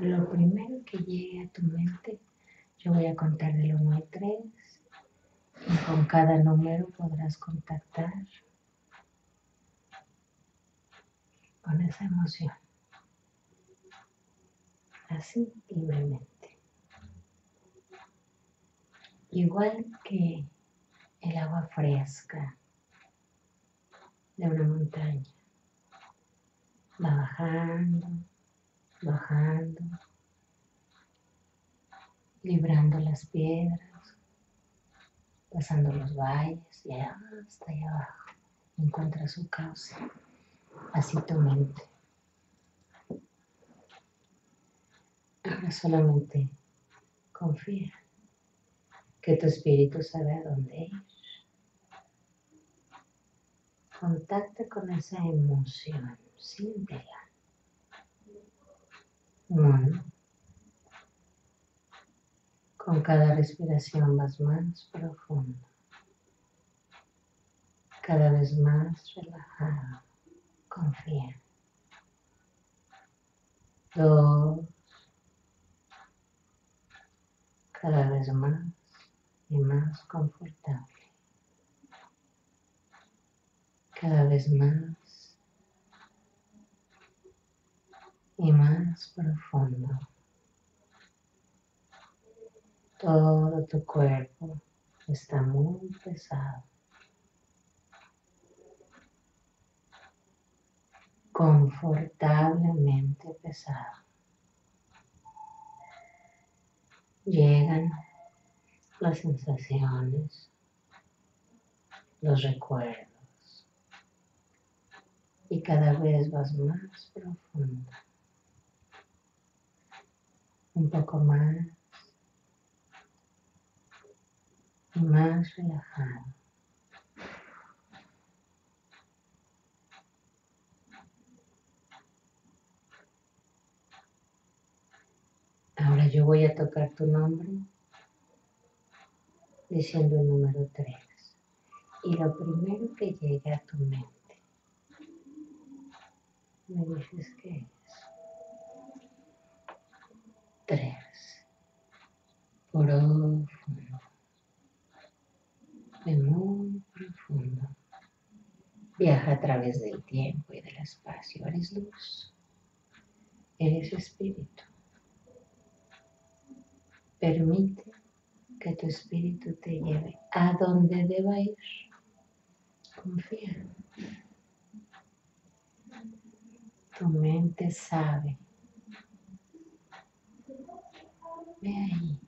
Lo primero que llegue a tu mente, yo voy a contar del 1 al 3 y con cada número podrás contactar con esa emoción. Así libremente. Igual que el agua fresca de una montaña. Va bajando, bajando, librando las piedras, pasando los valles y hasta allá abajo encuentra su cauce. Así tu mente. Ahora solamente confía que tu espíritu sabe a dónde ir. Contacta con esa emoción, siéntela. Uno. Con cada respiración vas más profundo, cada vez más relajado, confía. Dos. Cada vez más y más confortable. Cada vez más y más profundo. Todo tu cuerpo está muy pesado. Confortablemente pesado. Llegan las sensaciones, los recuerdos. Y cada vez vas más profundo. Un poco más. Y más relajado. Ahora yo voy a tocar tu nombre diciendo el número 3. Y lo primero que llegue a tu mente, me dices que es 3. Profundo. De muy profundo. Viaja a través del tiempo y del espacio. Eres luz. Eres espíritu. Permite que tu espíritu te lleve a donde deba ir. Confía. Tu mente sabe. Ve ahí.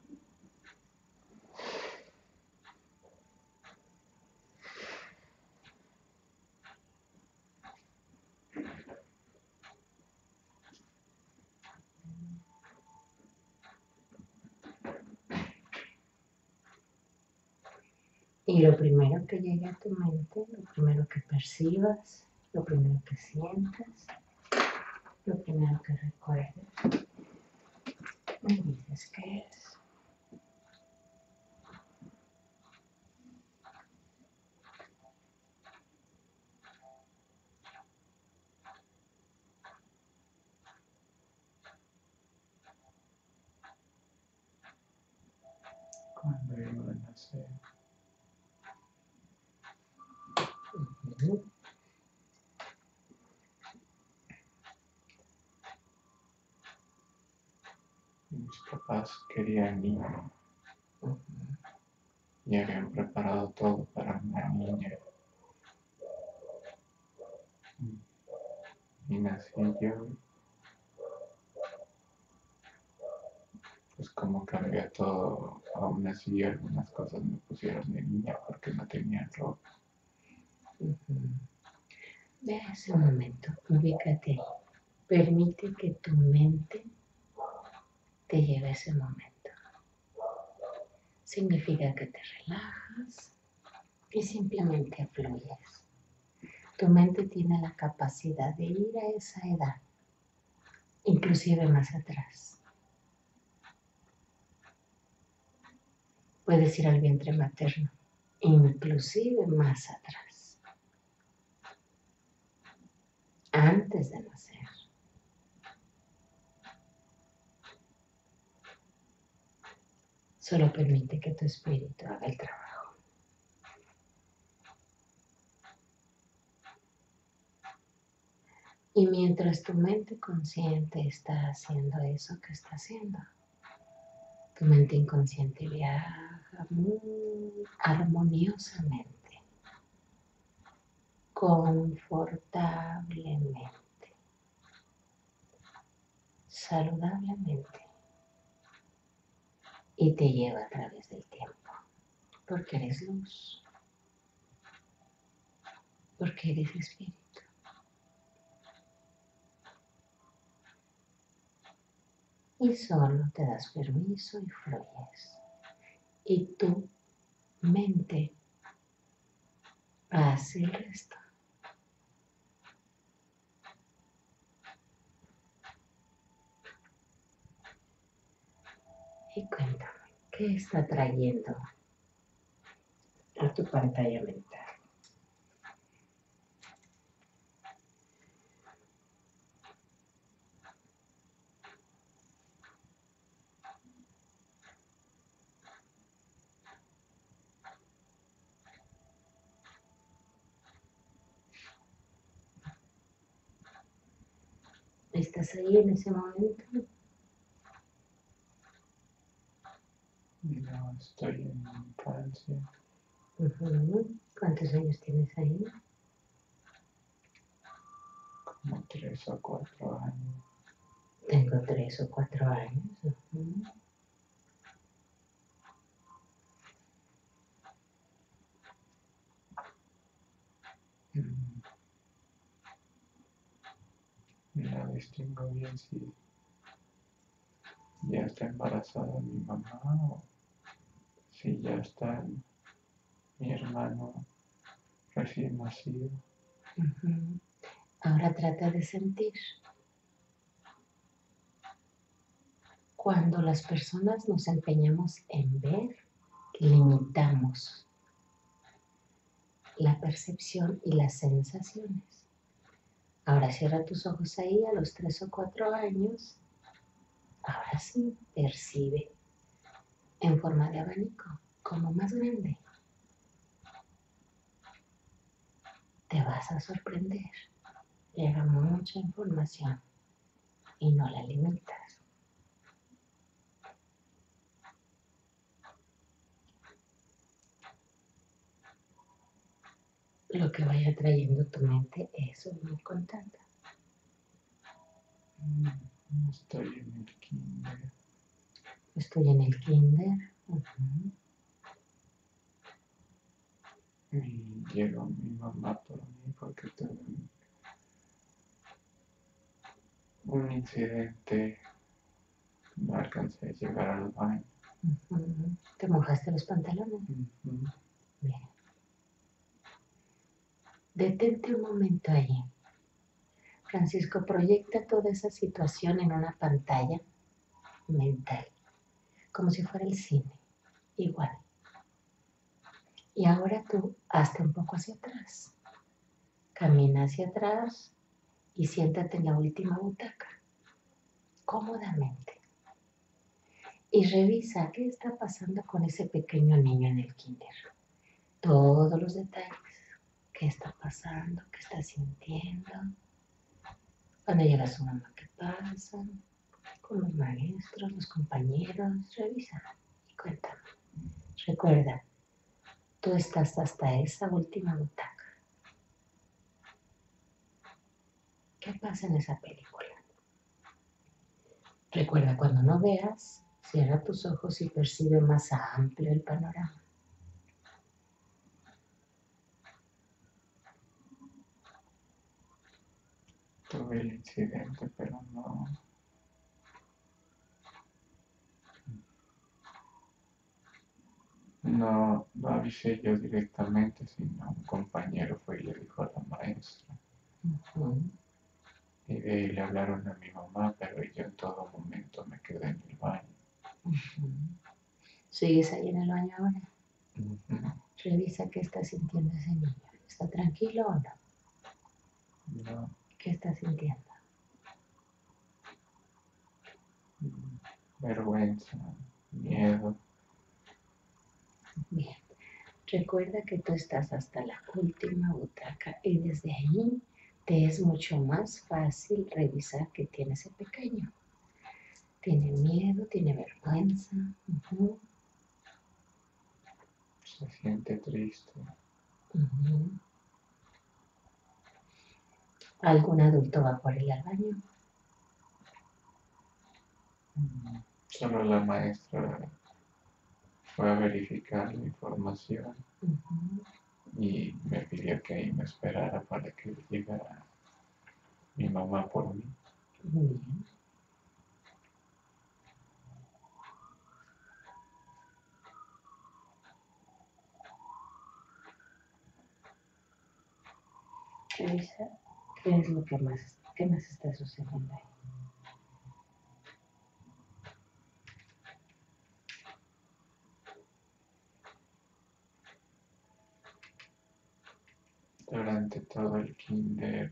Y lo primero que llegue a tu mente, lo primero que percibas, lo primero que sientas, lo primero que recuerdes, me dices qué es. Cuando iba a nacer. Mis papás querían niño y habían preparado todo para una niña. Y nací yo. Pues como cambió todo, aún así algunas cosas me pusieron de niña porque no tenían ropa. Ve a ese momento, ubícate. Permite que tu mente te lleve a ese momento. Significa que te relajas y simplemente fluyes. Tu mente tiene la capacidad de ir a esa edad, inclusive más atrás. Puedes ir al vientre materno, inclusive más atrás. Antes de Solo permite que tu espíritu haga el trabajo. Y mientras tu mente consciente está haciendo eso que está haciendo, tu mente inconsciente viaja muy armoniosamente, confortablemente, saludablemente y te lleva a través del tiempo, porque eres luz, porque eres espíritu. y solo te das permiso y fluyes. Y tu mente hace el resto. Y cuéntame, ¿qué está trayendo a tu pantalla mental? ¿Estás ahí en ese momento? No, estoy en Francia. ¿Cuántos años tienes ahí? Como tres o cuatro años. Tengo tres o cuatro años. No distingo bien si ya está embarazada mi mamá o si ya está mi hermano recién nacido. Ahora trata de sentir. Cuando las personas nos empeñamos en ver, limitamos la percepción y las sensaciones. Ahora cierra tus ojos ahí a los tres o cuatro años. Ahora sí, percibe en forma de abanico, como más grande. Te vas a sorprender. Llega mucha información y no la limitas. lo que vaya trayendo tu mente, es muy contenta. Mm, estoy en el kinder. Estoy en el kinder. Y llegó mi mamá por mí porque tuve un, incidente. No alcancé a llegar al baño. ¿Te mojaste los pantalones? Bien. Detente un momento allí. Francisco, proyecta toda esa situación en una pantalla mental, como si fuera el cine, igual. Y ahora tú hazte un poco hacia atrás. Camina hacia atrás y siéntate en la última butaca, cómodamente. Y revisa qué está pasando con ese pequeño niño en el kinder. Todos los detalles qué está pasando, qué está sintiendo. Cuando llega su mamá, ¿qué pasa? Con los maestros, los compañeros, revisa y cuéntame. Recuerda, tú estás hasta esa última butaca. ¿Qué pasa en esa película? Recuerda, cuando no veas, cierra tus ojos y percibe más amplio el panorama. tuve el incidente, pero no. No, no avisé yo directamente, sino un compañero fue y le dijo a la maestra. Y de ahí le hablaron a mi mamá, pero yo en todo momento me quedé en el baño. ¿Sigues ahí en el baño ahora? Revisa qué está sintiendo ese niño. ¿Está tranquilo o no? No. ¿Qué estás sintiendo? Vergüenza, miedo. Bien. Recuerda que tú estás hasta la última butaca y desde ahí te es mucho más fácil revisar que tiene ese pequeño. Tiene miedo, tiene vergüenza. Se siente triste. ¿Algún adulto va por él al baño? Solo la maestra fue a verificar la información y me pidió que ahí me esperara para que llegara mi mamá por mí. Qué es lo que más, qué más está sucediendo ahí. Durante todo el kinder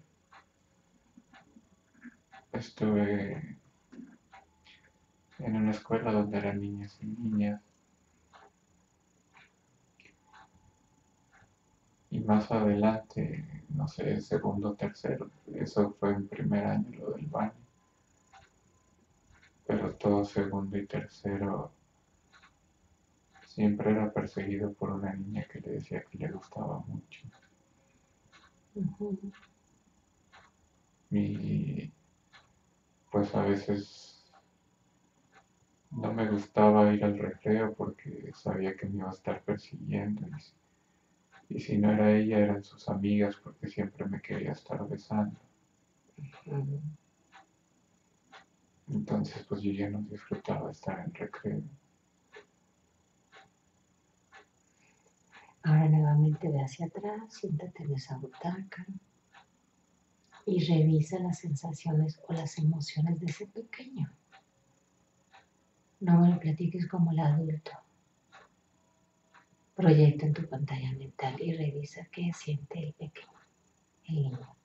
estuve en una escuela donde eran niñas y niñas. Y más adelante, no sé, segundo, tercero, eso fue en primer año lo del baño. Pero todo segundo y tercero siempre era perseguido por una niña que le decía que le gustaba mucho. Y pues a veces no me gustaba ir al recreo porque sabía que me iba a estar persiguiendo. Y, si- y si no era ella, eran sus amigas porque siempre me quería estar besando. Entonces pues yo ya no disfrutaba estar en recreo. Ahora nuevamente ve hacia atrás, siéntate en esa butaca y revisa las sensaciones o las emociones de ese pequeño. No me lo platiques como el adulto. Proyecta en tu pantalla mental y revisa qué siente el pequeño, el niño.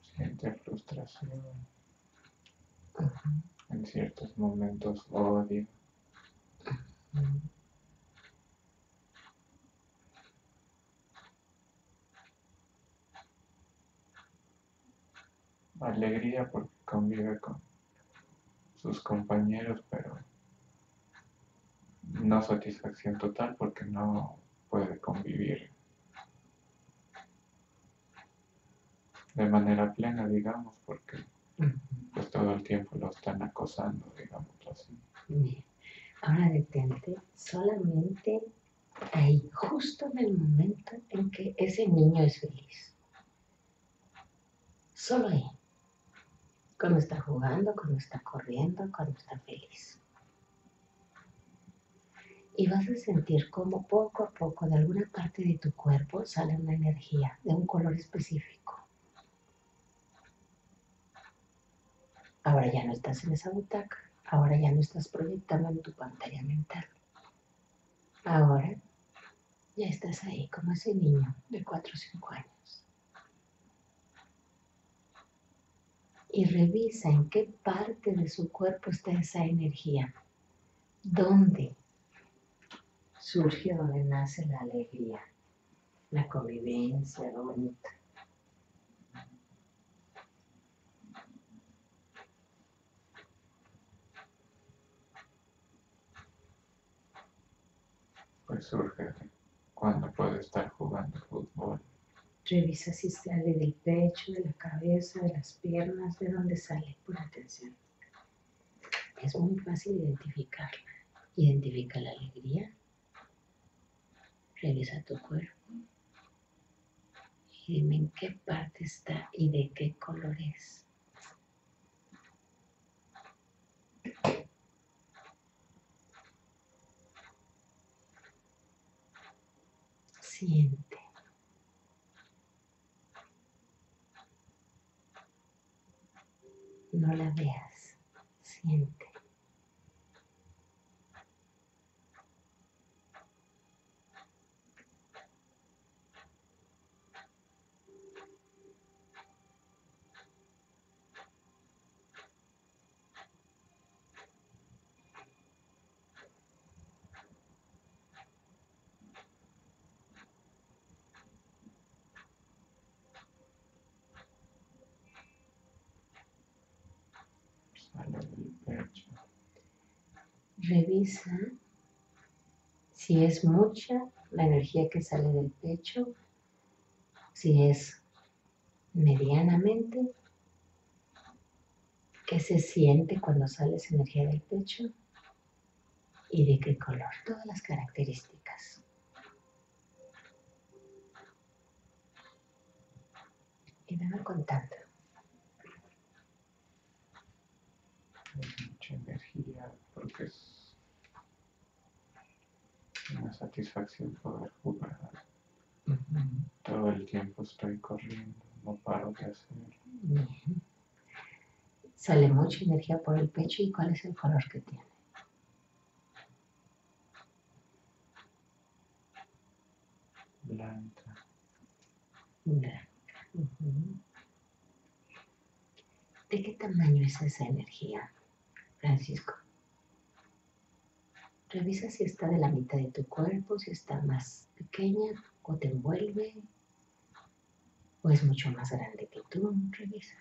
Siente frustración, en ciertos momentos odio. Alegría porque convive con sus compañeros, pero no satisfacción total porque no puede convivir de manera plena, digamos, porque pues todo el tiempo lo están acosando, digámoslo así. Ahora detente solamente ahí, justo en el momento en que ese niño es feliz. Solo ahí. Cuando está jugando, cuando está corriendo, cuando está feliz. Y vas a sentir como poco a poco de alguna parte de tu cuerpo sale una energía de un color específico. Ahora ya no estás en esa butaca, ahora ya no estás proyectando en tu pantalla mental. Ahora ya estás ahí como ese niño de 4 o 5 años. Y revisa en qué parte de su cuerpo está esa energía. ¿Dónde surge, donde nace la alegría, la convivencia, lo bonito? Pues surge cuando puede estar jugando fútbol, Revisa si sale del pecho, de la cabeza, de las piernas, de dónde sale. Pon atención. Es muy fácil identificarla. Identifica la alegría. Revisa tu cuerpo. Y dime en qué parte está y de qué color es. Siente. No la veas. Siente. Revisa si es mucha la energía que sale del pecho, si es medianamente, qué se siente cuando sale esa energía del pecho y de qué color, todas las características. Y me contando. mucha energía porque es una satisfacción poder jugar. Todo el tiempo estoy corriendo, no paro de hacerlo. Sale mucha energía por el pecho y cuál es el color que tiene. Blanca. Blanca. ¿De qué tamaño es esa energía? Francisco. Revisa si está de la mitad de tu cuerpo, si está más pequeña o te envuelve o es mucho más grande que tú. Revisa.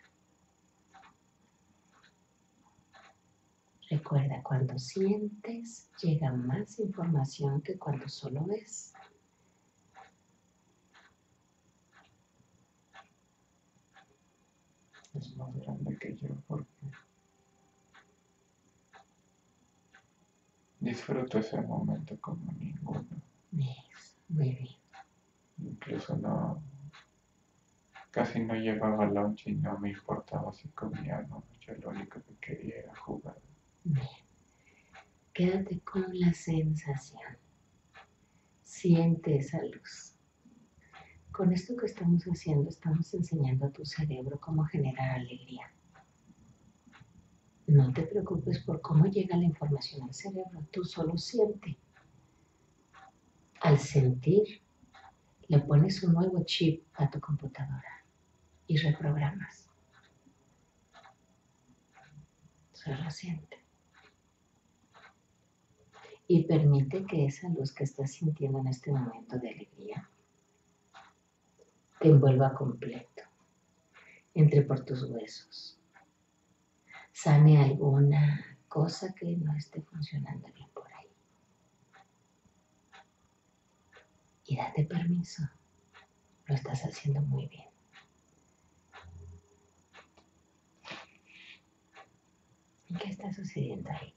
Recuerda, cuando sientes llega más información que cuando solo ves. Es más grande que yo porque Disfruto ese momento como ninguno. muy bien. Incluso no, casi no llevaba lunch y no me importaba si comía no. Yo lo único que quería era jugar. Bien. Quédate con la sensación. Siente esa luz. Con esto que estamos haciendo, estamos enseñando a tu cerebro cómo generar alegría. No te preocupes por cómo llega la información al cerebro, tú solo siente. Al sentir, le pones un nuevo chip a tu computadora y reprogramas. Solo siente. Y permite que esa luz que estás sintiendo en este momento de alegría te envuelva completo, entre por tus huesos sane alguna cosa que no esté funcionando bien por ahí. Y date permiso, lo estás haciendo muy bien. ¿Qué está sucediendo ahí?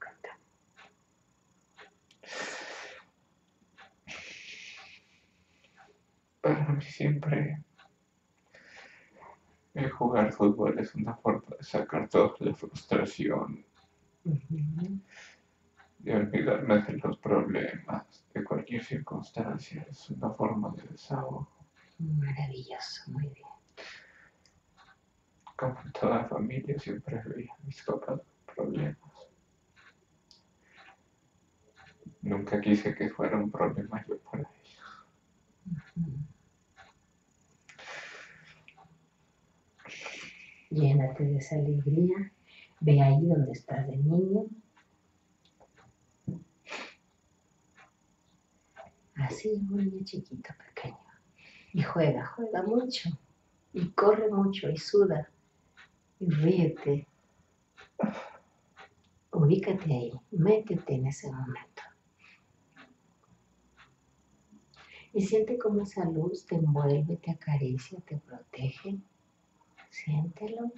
Siempre el jugar fútbol es una forma de sacar toda la frustración, de olvidarme de los problemas, de cualquier circunstancia. Es una forma de desahogo. Maravilloso, muy bien. Como en toda familia siempre veía mis papás problemas. Nunca quise que fuera un problema yo para ellos. Llénate de esa alegría. Ve ahí donde estás de niño. Así, un niño chiquito, pequeño. Y juega, juega mucho. Y corre mucho y suda. Y ríete. Ubícate ahí, métete en ese momento. Y siente cómo esa luz te envuelve, te acaricia, te protege Siéntelo.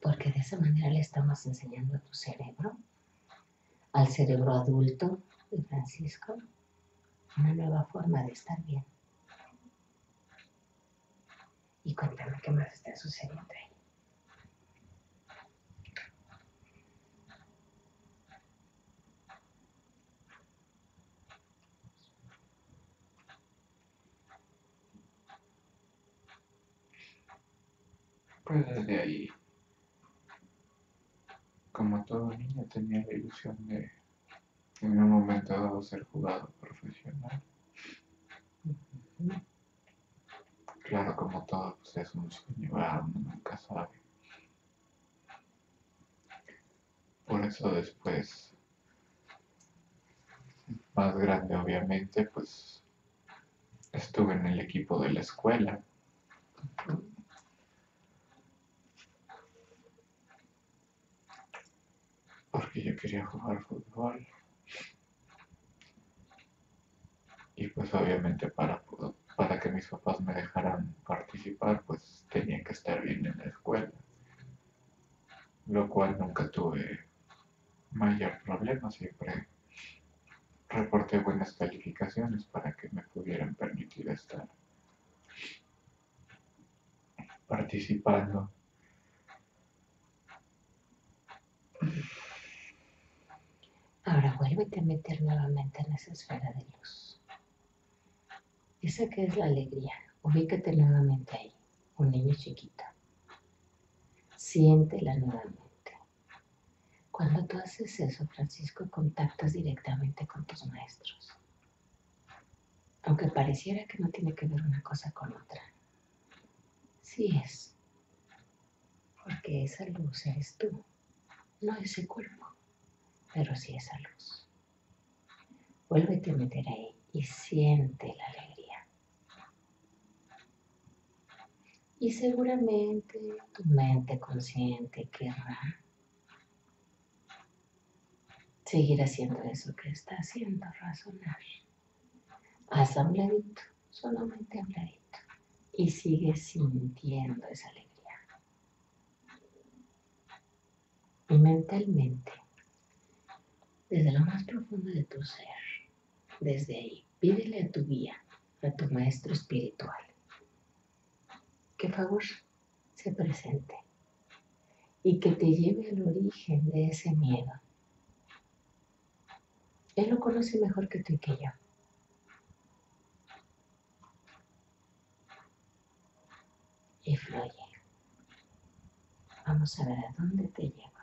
Porque de esa manera le estamos enseñando a tu cerebro, al cerebro adulto de Francisco, una nueva forma de estar bien. Y cuéntame qué más está sucediendo ahí. Pues desde ahí, como todo niño, tenía la ilusión de en un momento dado ser jugador profesional. Claro, como todo, pues es un sueño, uno nunca sabe. Por eso después, más grande obviamente, pues estuve en el equipo de la escuela Porque yo quería jugar fútbol. Y pues obviamente para, para que mis papás me dejaran participar, pues tenía que estar bien en la escuela. Lo cual nunca tuve mayor problema, siempre reporté buenas calificaciones para que me pudieran permitir estar participando. Ahora vuélvete a meter nuevamente en esa esfera de luz. Esa que es la alegría. Ubícate nuevamente ahí, un niño chiquito. Siéntela nuevamente. Cuando tú haces eso, Francisco, contactas directamente con tus maestros. Aunque pareciera que no tiene que ver una cosa con otra. Sí es. Porque esa luz eres tú, no ese cuerpo, pero sí esa luz. Vuélvete a meter ahí y siente la alegría. Y seguramente tu mente consciente querrá seguir haciendo eso que está haciendo, razonar. Haz a un ladito, solamente a un ladito, y sigue sintiendo esa alegría. Y mentalmente, desde lo más profundo de tu ser, desde ahí, pídele a tu guía, a tu maestro espiritual, que favor se presente y que te lleve al origen de ese miedo él lo conoce mejor que tú y que yo. Y fluye. Vamos a ver a dónde te lleva.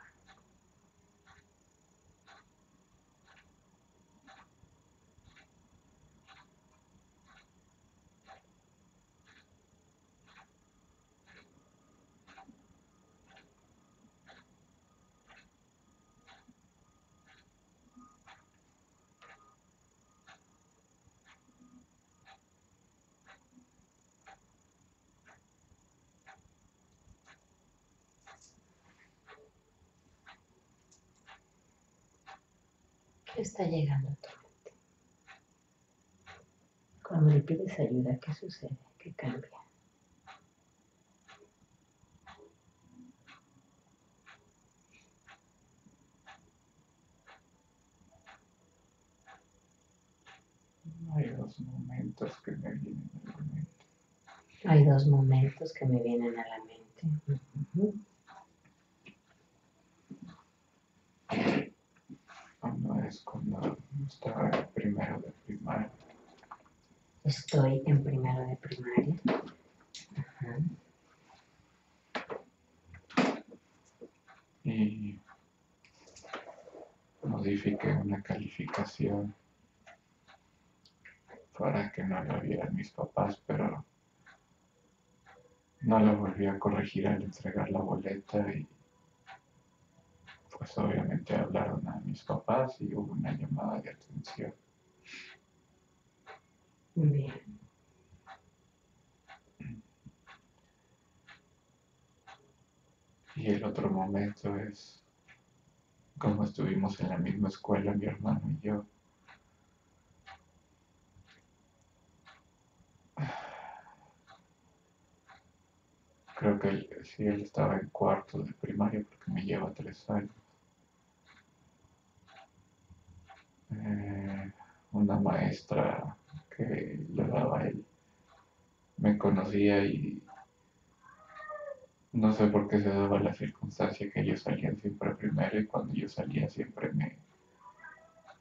Está llegando a tu mente? Cuando le pides ayuda, ¿qué sucede? ¿Qué cambia? Hay dos momentos que me vienen a la mente. Hay dos momentos que me vienen a la mente. Cuando estaba en primero de primaria. Estoy en primero de primaria. Y modifiqué una calificación para que no la vieran mis papás, pero no la volví a corregir al entregar la boleta y pues obviamente hablaron a mis papás y hubo una llamada de atención. Bien. Y el otro momento es como estuvimos en la misma escuela, mi hermano y yo. Creo que sí, él estaba en cuarto de primaria porque me lleva tres años. Eh, una maestra que le daba él me conocía y no sé por qué se daba la circunstancia que ellos salían siempre primero y cuando yo salía siempre me,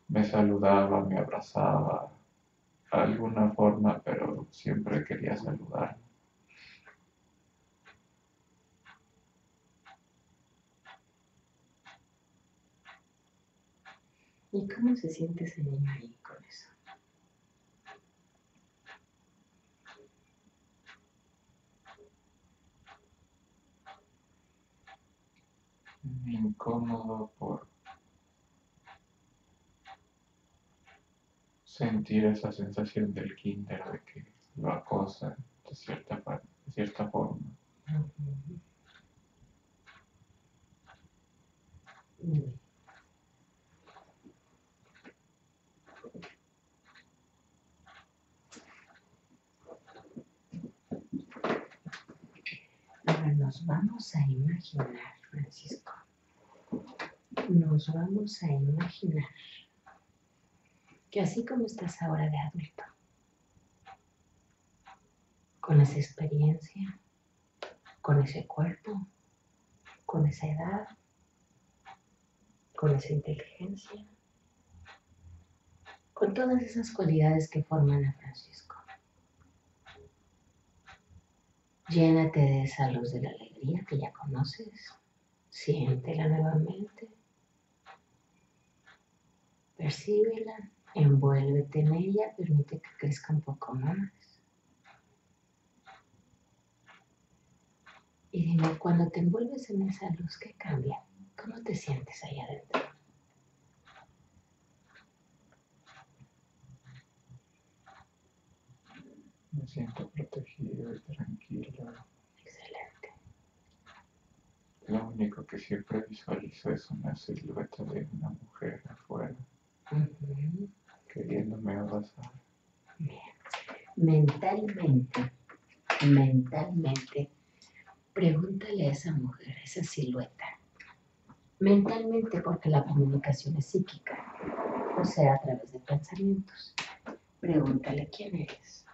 me saludaba, me abrazaba, de alguna forma, pero siempre quería saludar. ¿Y cómo se siente ese niño ahí con eso? Incómodo por sentir esa sensación del kinder de que lo acosan de cierta, de cierta forma. Ahora nos vamos a imaginar, Francisco. Nos vamos a imaginar que así como estás ahora de adulto, con esa experiencia, con ese cuerpo, con esa edad, con esa inteligencia, con todas esas cualidades que forman a Francisco. Llénate de esa luz de la alegría que ya conoces, siéntela nuevamente, percíbela, envuélvete en ella, permite que crezca un poco más. Y dime, cuando te envuelves en esa luz, ¿qué cambia? ¿Cómo te sientes ahí adentro? Me siento protegido y tranquilo. Excelente. Lo único que siempre visualizo es una silueta de una mujer afuera, queriéndome abrazar. Mentalmente, mentalmente, pregúntale a esa mujer, a esa silueta. Mentalmente, porque la comunicación es psíquica, o sea, a través de pensamientos. Pregúntale quién eres.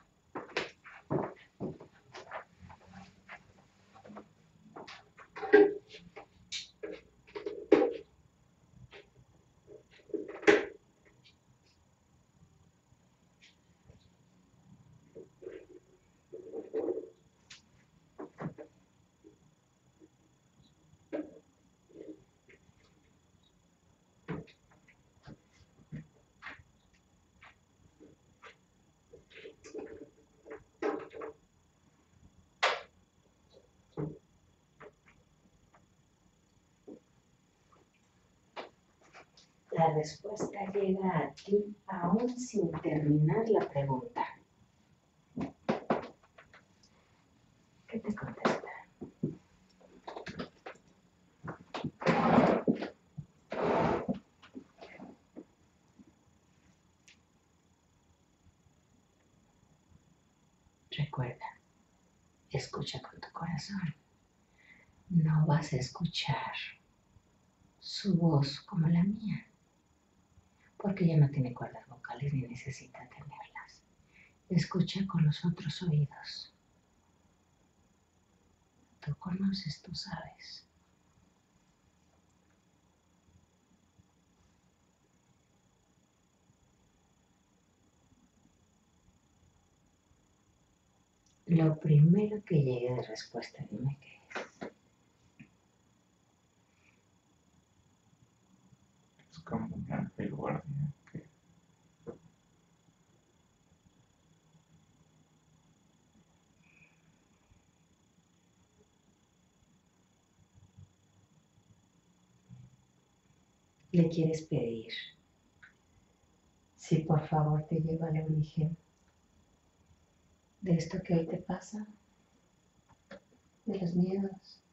La respuesta llega a ti aún sin terminar la pregunta. ¿Qué te contesta? Recuerda, escucha con tu corazón. No vas a escuchar su voz como la mía, porque ella no tiene cuerdas vocales ni necesita tenerlas. Escucha con los otros oídos. Tú conoces, tú sabes. Lo primero que llegue de respuesta, dime qué es. Es como un ángel guardián le quieres pedir si por favor te lleva al origen de esto que hoy te pasa, de los miedos.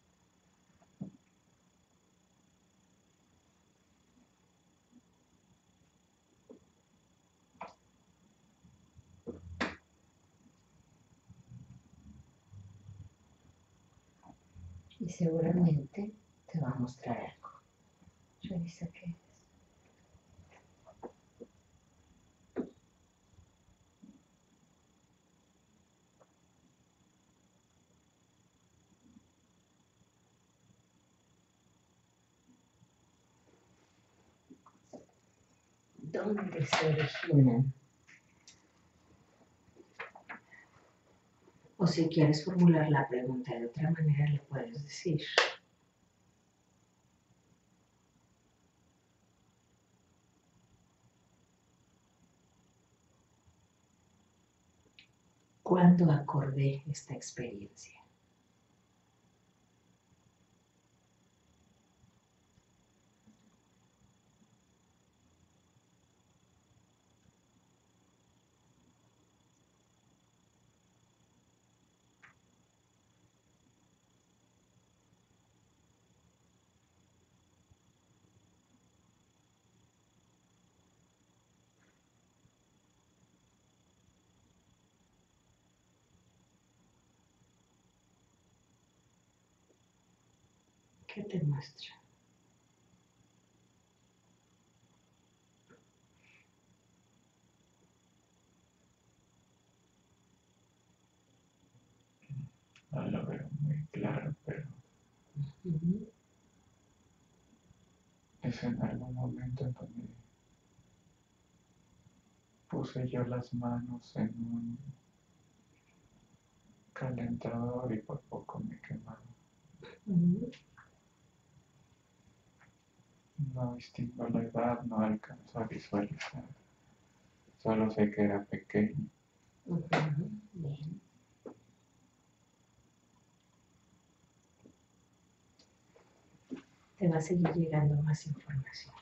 Y seguramente te va a mostrar algo. ¿Dónde se originan? O si quieres formular la pregunta de otra manera, le puedes decir. ¿Cuándo acordé esta experiencia? ¿Qué te muestra? No lo veo muy claro, pero Ujú. es en algún momento en donde puse yo las manos en un calentador y por poco me quemaba. Ujú. No distingo la edad, no alcanzo a visualizar. Solo sé que era pequeño. Ujú, Bien. Te va a seguir llegando más información.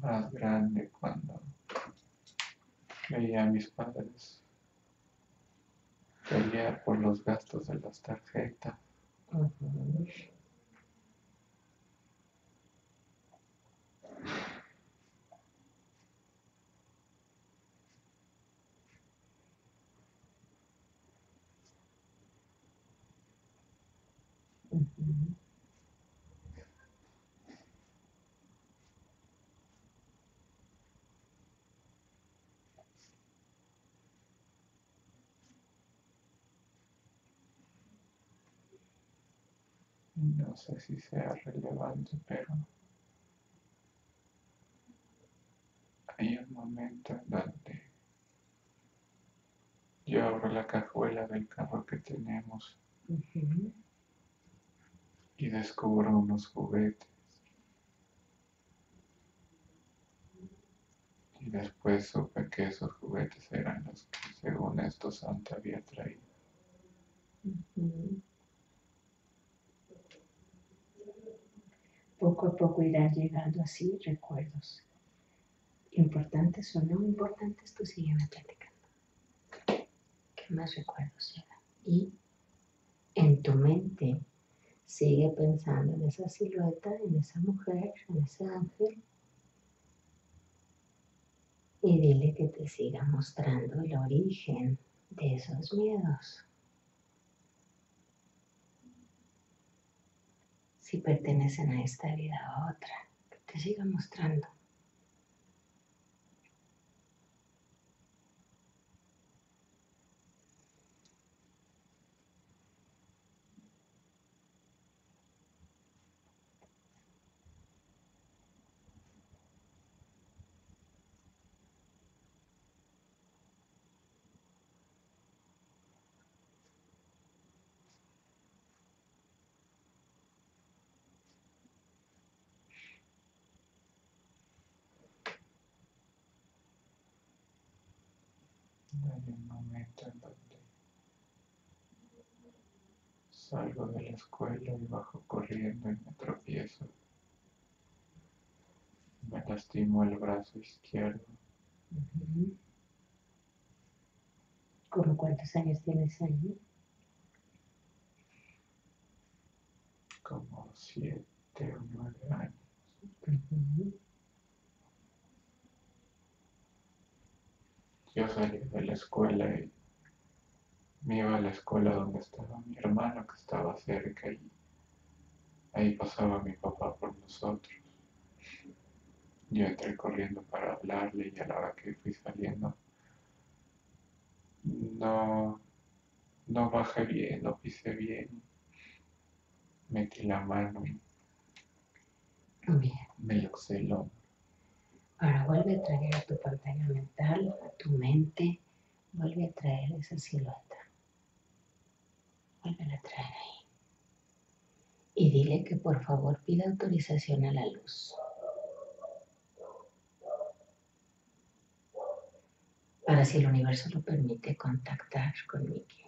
más grande cuando veía a mis padres pelear por los gastos de las tarjetas. No sé si sea relevante, pero hay un momento en donde yo abro la cajuela del carro que tenemos y descubro unos juguetes. Y después supe que esos juguetes eran los que según esto Santa había traído. Poco a poco irán llegando así recuerdos. Importantes o no importantes, tú sígueme platicando. ¿Qué más recuerdos llegan? Y en tu mente sigue pensando en esa silueta, en esa mujer, en ese ángel. Y dile que te siga mostrando el origen de esos miedos. Si pertenecen a esta vida o a otra, que te siga mostrando. Hay un momento en donde salgo de la escuela y bajo corriendo y me tropiezo. Me lastimo el brazo izquierdo. ¿Cómo cuántos años tienes ahí? como siete o nueve años. Yo salí de la escuela y me iba a la escuela donde estaba mi hermano que estaba cerca y ahí pasaba mi papá por nosotros. Yo entré corriendo para hablarle y a la hora que fui saliendo no, no bajé bien, no pisé bien. Metí la mano y me luxé el hombro. Ahora vuelve a traer a tu pantalla mental, a tu mente, vuelve a traer esa silueta. Vuelve a traer ahí. Y dile que por favor pida autorización a la luz. Para si el universo lo permite contactar con Miki.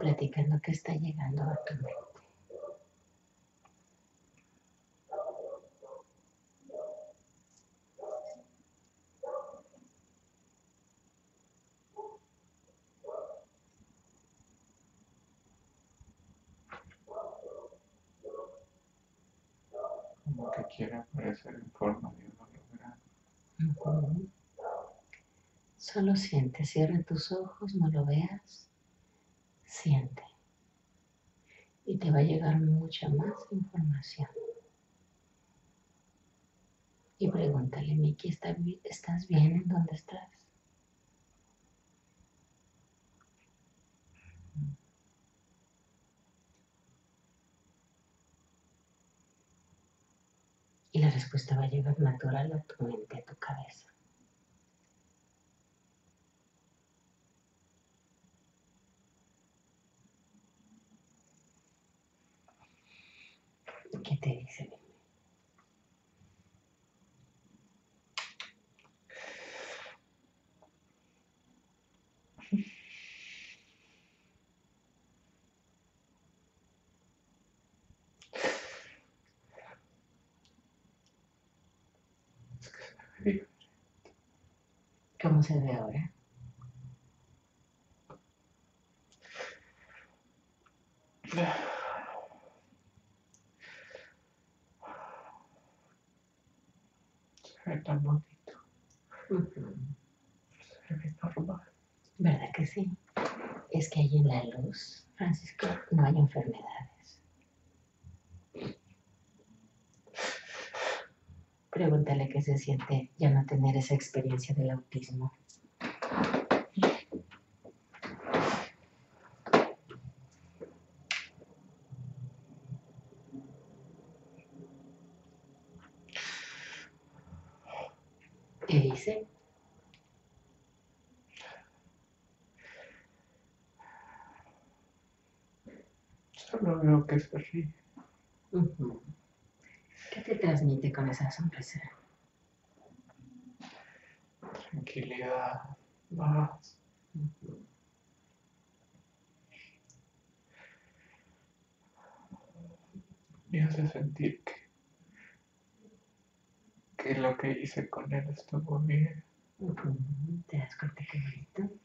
Platicando que está llegando a tu mente. Como que quiere aparecer en forma de un holograma. Ujú. Solo siente, cierra tus ojos, no lo veas, siente. Y te va a llegar mucha más información. Y pregúntale, Miki, ¿está bi- ¿estás bien en donde estás? Y la respuesta va a llegar natural a tu mente, a tu cabeza. ¿Qué te dice? ¿Cómo se ve ahora? Tan bonito, Ujú. se ve normal. ¿Verdad que sí? Es que ahí en la luz, Francisco, no hay enfermedades. Pregúntale qué se siente ya no tener esa experiencia del autismo. ¿Qué dice? Solo veo que. ¿Qué te transmite con esa sonrisa? Tranquilidad, paz. Me hace sentir que, que lo que hice con él estuvo bien. ¿Te das cuenta qué bonito?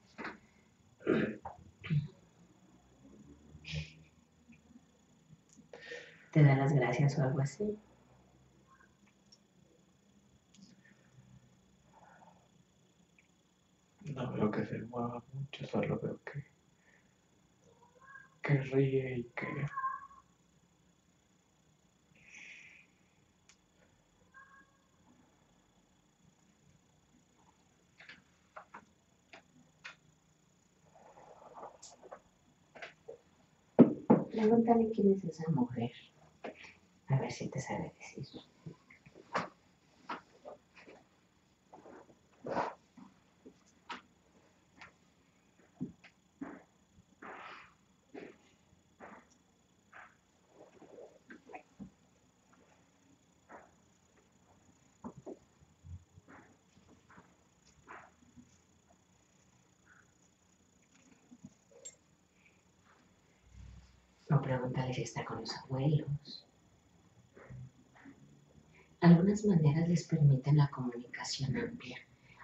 ¿Te da las gracias o algo así? No veo que se mueva mucho, solo veo que, que ríe y que Pregúntale quién es esa mujer. Si te pregúntale si está con los abuelos. Algunas maneras les permiten la comunicación amplia.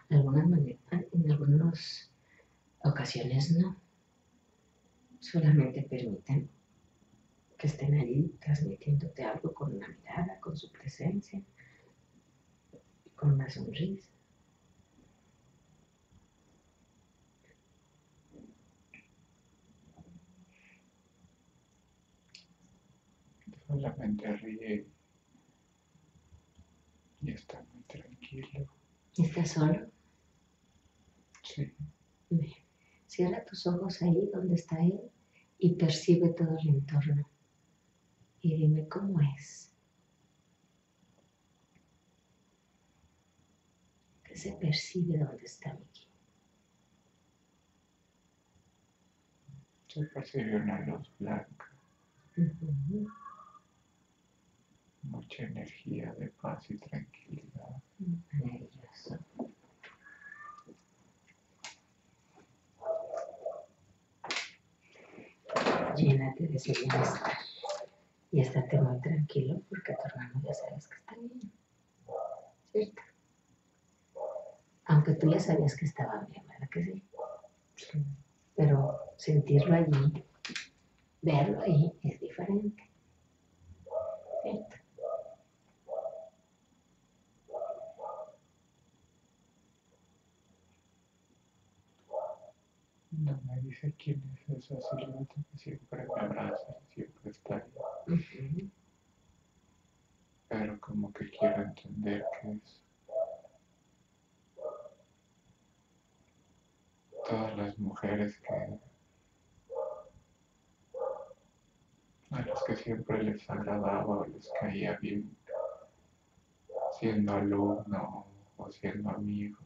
Algunas mane- en algunas ocasiones no. Solamente permiten que estén ahí transmitiéndote algo con una mirada, con su presencia, con una sonrisa. solamente ríe y está muy tranquilo. ¿Estás solo? Sí, Bien. Cierra tus ojos ahí donde está él y percibe todo el entorno. Y dime cómo es. ¿Qué se percibe donde está Miki? se percibe una luz blanca, Ujú. Mucha energía de paz y tranquilidad. Maravilloso. Llénate de ese bienestar. Y estate muy tranquilo porque tu hermano ya sabes que está bien. ¿Cierto? Aunque tú ya sabías que estaba bien, ¿verdad que sí? Sí. Pero sentirlo allí, verlo ahí, es diferente. ¿Cierto? No me dice quién es esa silueta que siempre me abraza, siempre está ahí. Pero como que quiero entender qué es. Todas las mujeres que a las que siempre les agradaba o les caía bien, siendo alumno o siendo amigo.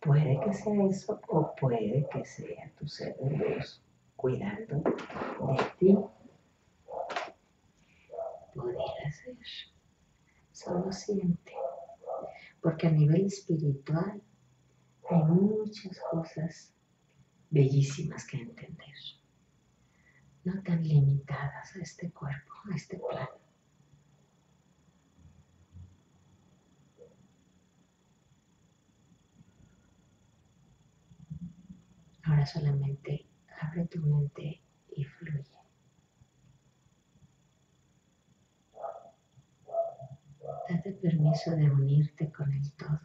Puede que sea eso o puede que sea tu ser de luz cuidando de ti. Pudiera ser. Solo siente. Porque a nivel espiritual hay muchas cosas bellísimas que entender. No tan limitadas a este cuerpo, a este plano. Ahora solamente abre tu mente y fluye. Date permiso de unirte con el todo.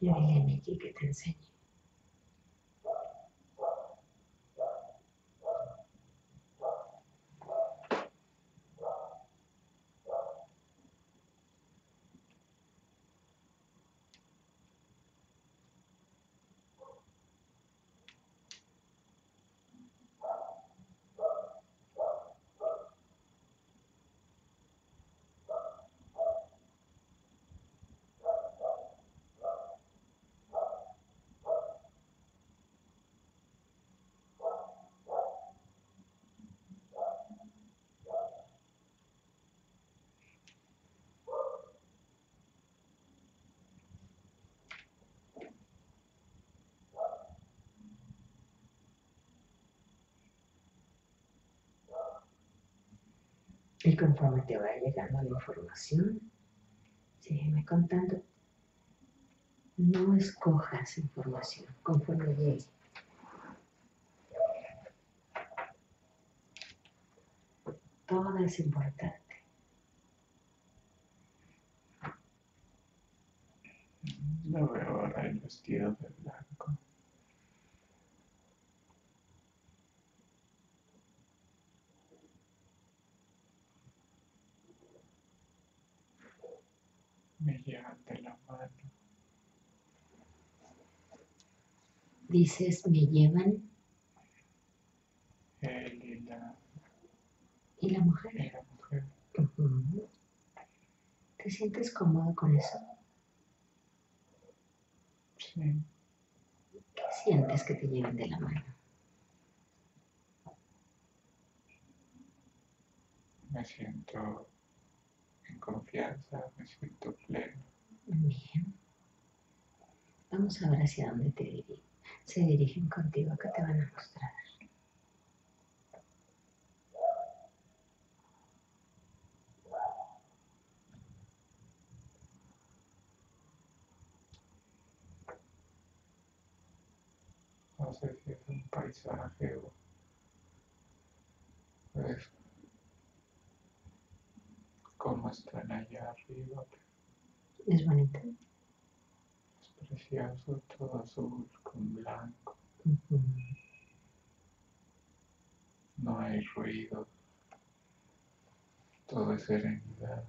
Y dile a Miki que te enseñe. Y conforme te vaya llegando la información, sígueme contando. No escojas información conforme llegue. Todo es importante. Lo veo ahora el vestido de blanco. Llevan de la mano. Dices, me llevan Él y la, y la y mujer. la mujer. Ujú. ¿Te sientes cómodo con eso? Sí, ¿Qué sientes que te lleven de la mano? me siento en confianza, me siento pleno. Bien. Vamos a ver hacia dónde te dirigen. Se dirigen contigo. ¿Qué te van a mostrar? No sé si es un paisaje o es cómo están allá arriba. Es bonito. Es precioso, todo azul con blanco. No hay ruido. Todo es serenidad.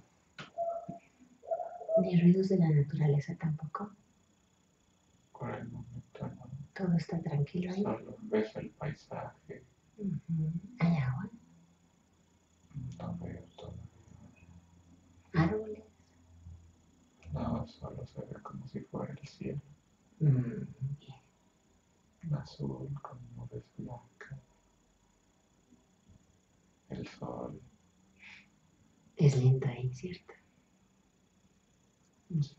Ni ruidos de la naturaleza tampoco. Por el momento no. Todo está tranquilo ahí. Solo ves el paisaje. Ujú. Hay agua, No veo todo. Árboles. No, solo se ve como si fuera el cielo. Mm. Azul con nubes blancas. El sol. Es lindo ahí, ¿cierto? Ujú.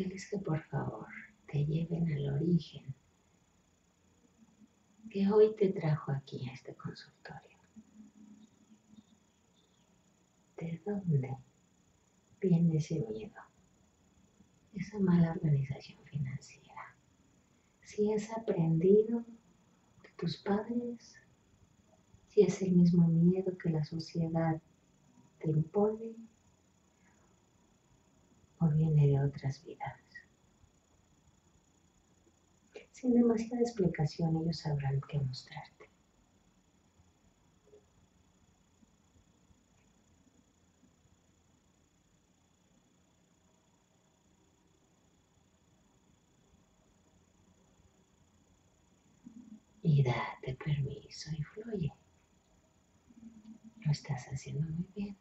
diles que por favor te lleven al origen que hoy te trajo aquí a este consultorio. ¿De dónde viene ese miedo? Esa mala organización financiera. Si es aprendido de tus padres, si es el mismo miedo que la sociedad te impone, o viene de otras vidas. Sin demasiada explicación ellos sabrán qué mostrarte. Y date permiso y fluye. Lo estás haciendo muy bien.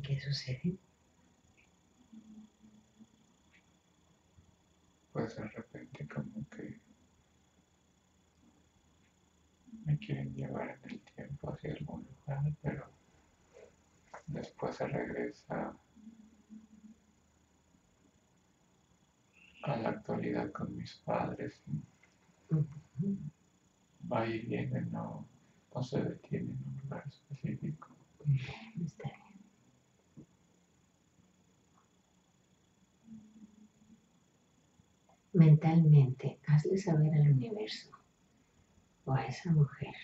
¿Y qué sucede? Pues de repente como que me quieren llevar en el tiempo hacia algún lugar, pero después se regresa a la actualidad con mis padres. Va y viene, no, no se detiene en un lugar específico. Está bien. Mentalmente, hazle saber al universo o a esa mujer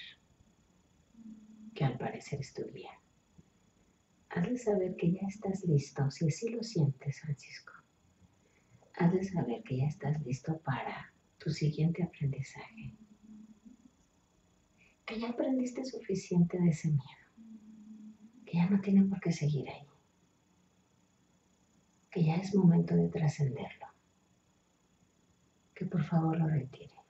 que al parecer es tu guía. Hazle saber que ya estás listo, si así lo sientes, Francisco. Hazle saber que ya estás listo para tu siguiente aprendizaje. Que ya aprendiste suficiente de ese miedo. Que ya no tiene por qué seguir ahí. Que ya es momento de trascenderlo favor lo retire.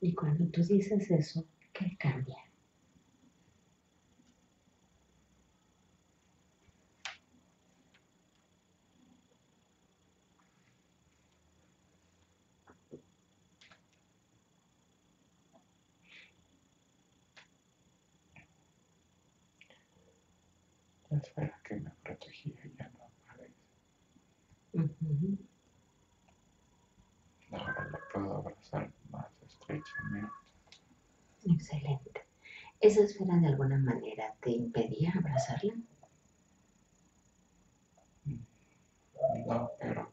Y cuando tú dices eso, ¿qué cambia? La esfera que me protegía ya no aparece. Ujú. Ahora la puedo abrazar más estrechamente. Excelente. ¿Esa esfera de alguna manera te impedía abrazarla? No, pero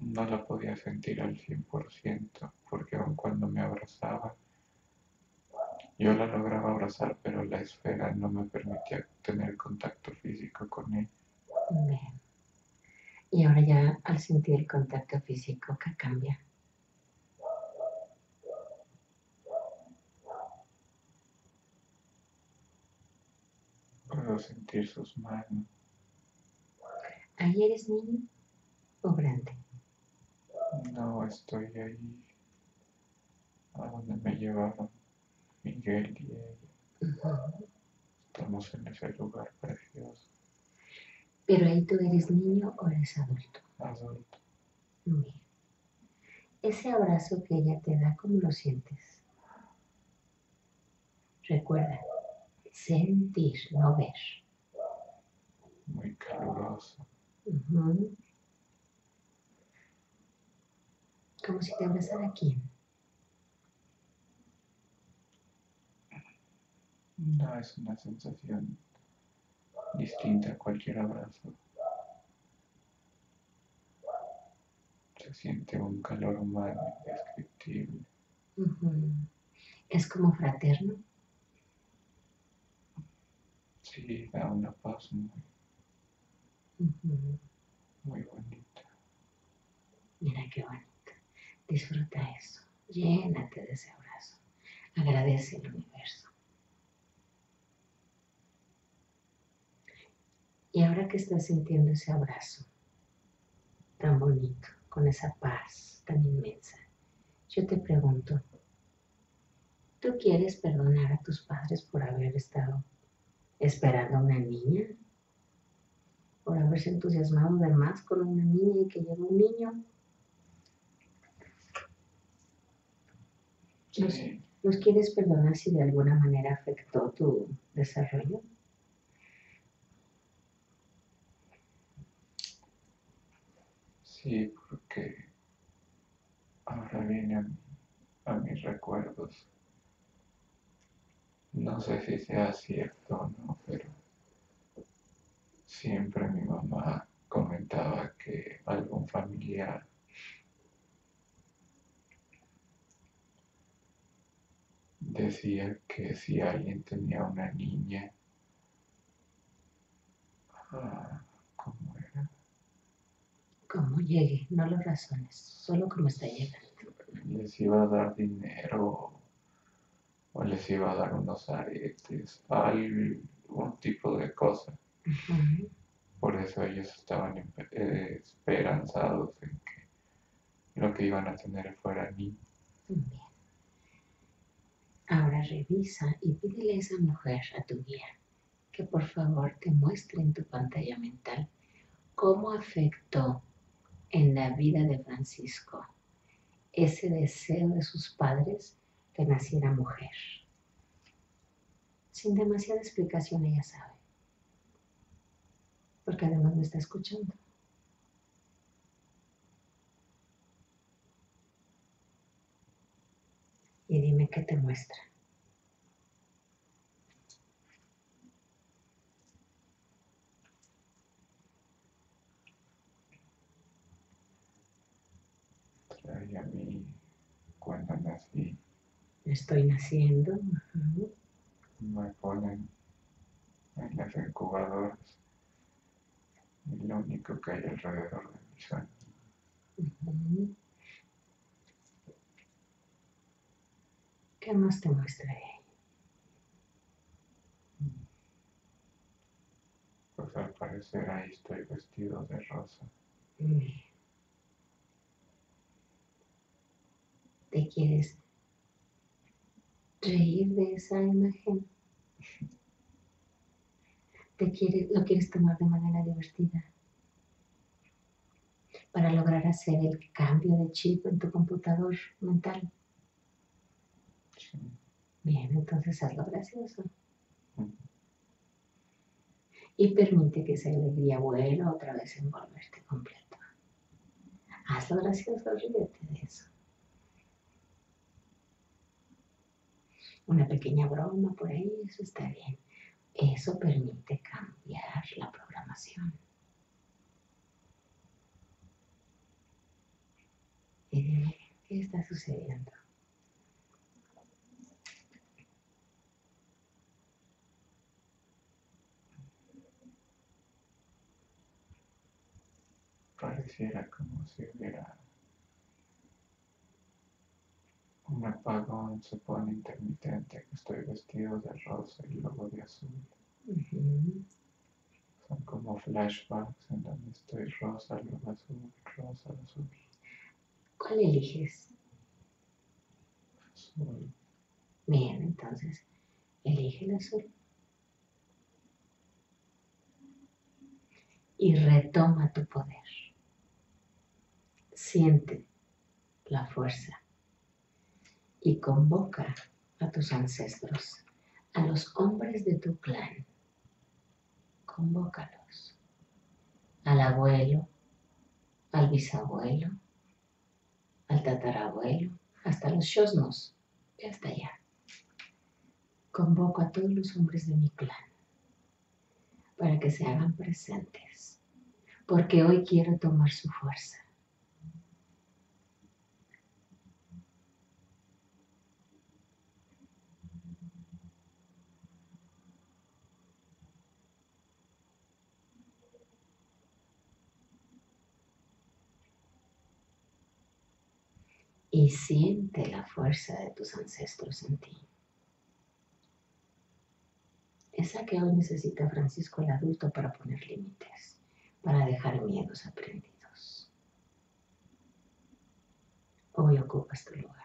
no la podía sentir al 100% porque aun cuando me abrazaba, yo la lograba abrazar, pero la esfera no me permitía tener contacto físico con ella. Bien. Y ahora ya al sentir el contacto físico, ¿qué cambia? puedo sentir sus manos. ¿Ahí eres niño o grande? No, estoy ahí a donde me llevaron Miguel y ella. Estamos en ese lugar precioso. Pero ahí tú eres niño o eres adulto. Adulto. Bien. Ese abrazo que ella te da, ¿cómo lo sientes? Recuerda, sentir, no ver. Muy caluroso. Ujú. Como si te abrazara quién. No es una sensación distinta a cualquier abrazo. Se siente un calor humano indescriptible. Ujú. Es como fraterno. Sí, da una paz muy, Muy bonita. Mira qué bonito. Disfruta eso. Llénate de ese abrazo. Agradece el universo. Y ahora que estás sintiendo ese abrazo tan bonito, con esa paz tan inmensa, yo te pregunto, ¿tú quieres perdonar a tus padres por haber estado esperando a una niña? ¿Por haberse entusiasmado de más con una niña y que llegó un niño? No sé. ¿Los quieres perdonar si de alguna manera afectó tu desarrollo? Sí, porque ahora viene a, mi- a mis recuerdos. No sé si sea cierto o no, pero siempre mi mamá comentaba que algún familiar decía que si alguien tenía una niña, ah, ¿cómo era? Como llegue, no lo razones, solo como está llegando. les iba a dar dinero o les iba a dar unos aretes, algún tipo de cosa. Por eso ellos estaban eh, esperanzados en que lo que iban a tener fuera niños. Bien. Ahora revisa y pídele a esa mujer, a tu guía, que por favor te muestre en tu pantalla mental cómo afectó en la vida de Francisco ese deseo de sus padres que naciera mujer. Sin demasiada explicación ella sabe, porque además me está escuchando. Y dime qué te muestra. Trae a mí cuando nací, Estoy naciendo. ujú, me ponen en las incubadoras lo único que hay alrededor de son ujú. ¿Qué más te muestra? Pues al parecer ahí estoy vestido de rosa. ¿Te quieres reír de esa imagen? ¿Te quieres, ¿Lo quieres tomar de manera divertida? Para lograr hacer el cambio de chip en tu computador mental. Sí. Bien, entonces hazlo gracioso. Y permite que esa alegría vuelva otra vez a envolverte completo. Hazlo gracioso, ríete de eso. Una pequeña broma por ahí, eso está bien. Eso permite cambiar la programación. Y ¿qué está sucediendo? Pareciera como si hubiera un apagón, se pone intermitente, estoy vestido de rosa y luego de azul. Son como flashbacks en donde estoy rosa, luego azul, rosa, azul, ¿Cuál eliges? azul. Bien, entonces, elige el azul. Y retoma tu poder. Siente la fuerza y convoca a tus ancestros, a los hombres de tu clan. Convócalos. Al abuelo, al bisabuelo, al tatarabuelo, hasta los shosnos, y hasta allá. Convoco a todos los hombres de mi clan para que se hagan presentes, porque hoy quiero tomar su fuerza. Y siente la fuerza de tus ancestros en ti. Esa que hoy necesita Francisco el adulto para poner límites, para dejar miedos aprendidos. Hoy ocupas tu lugar.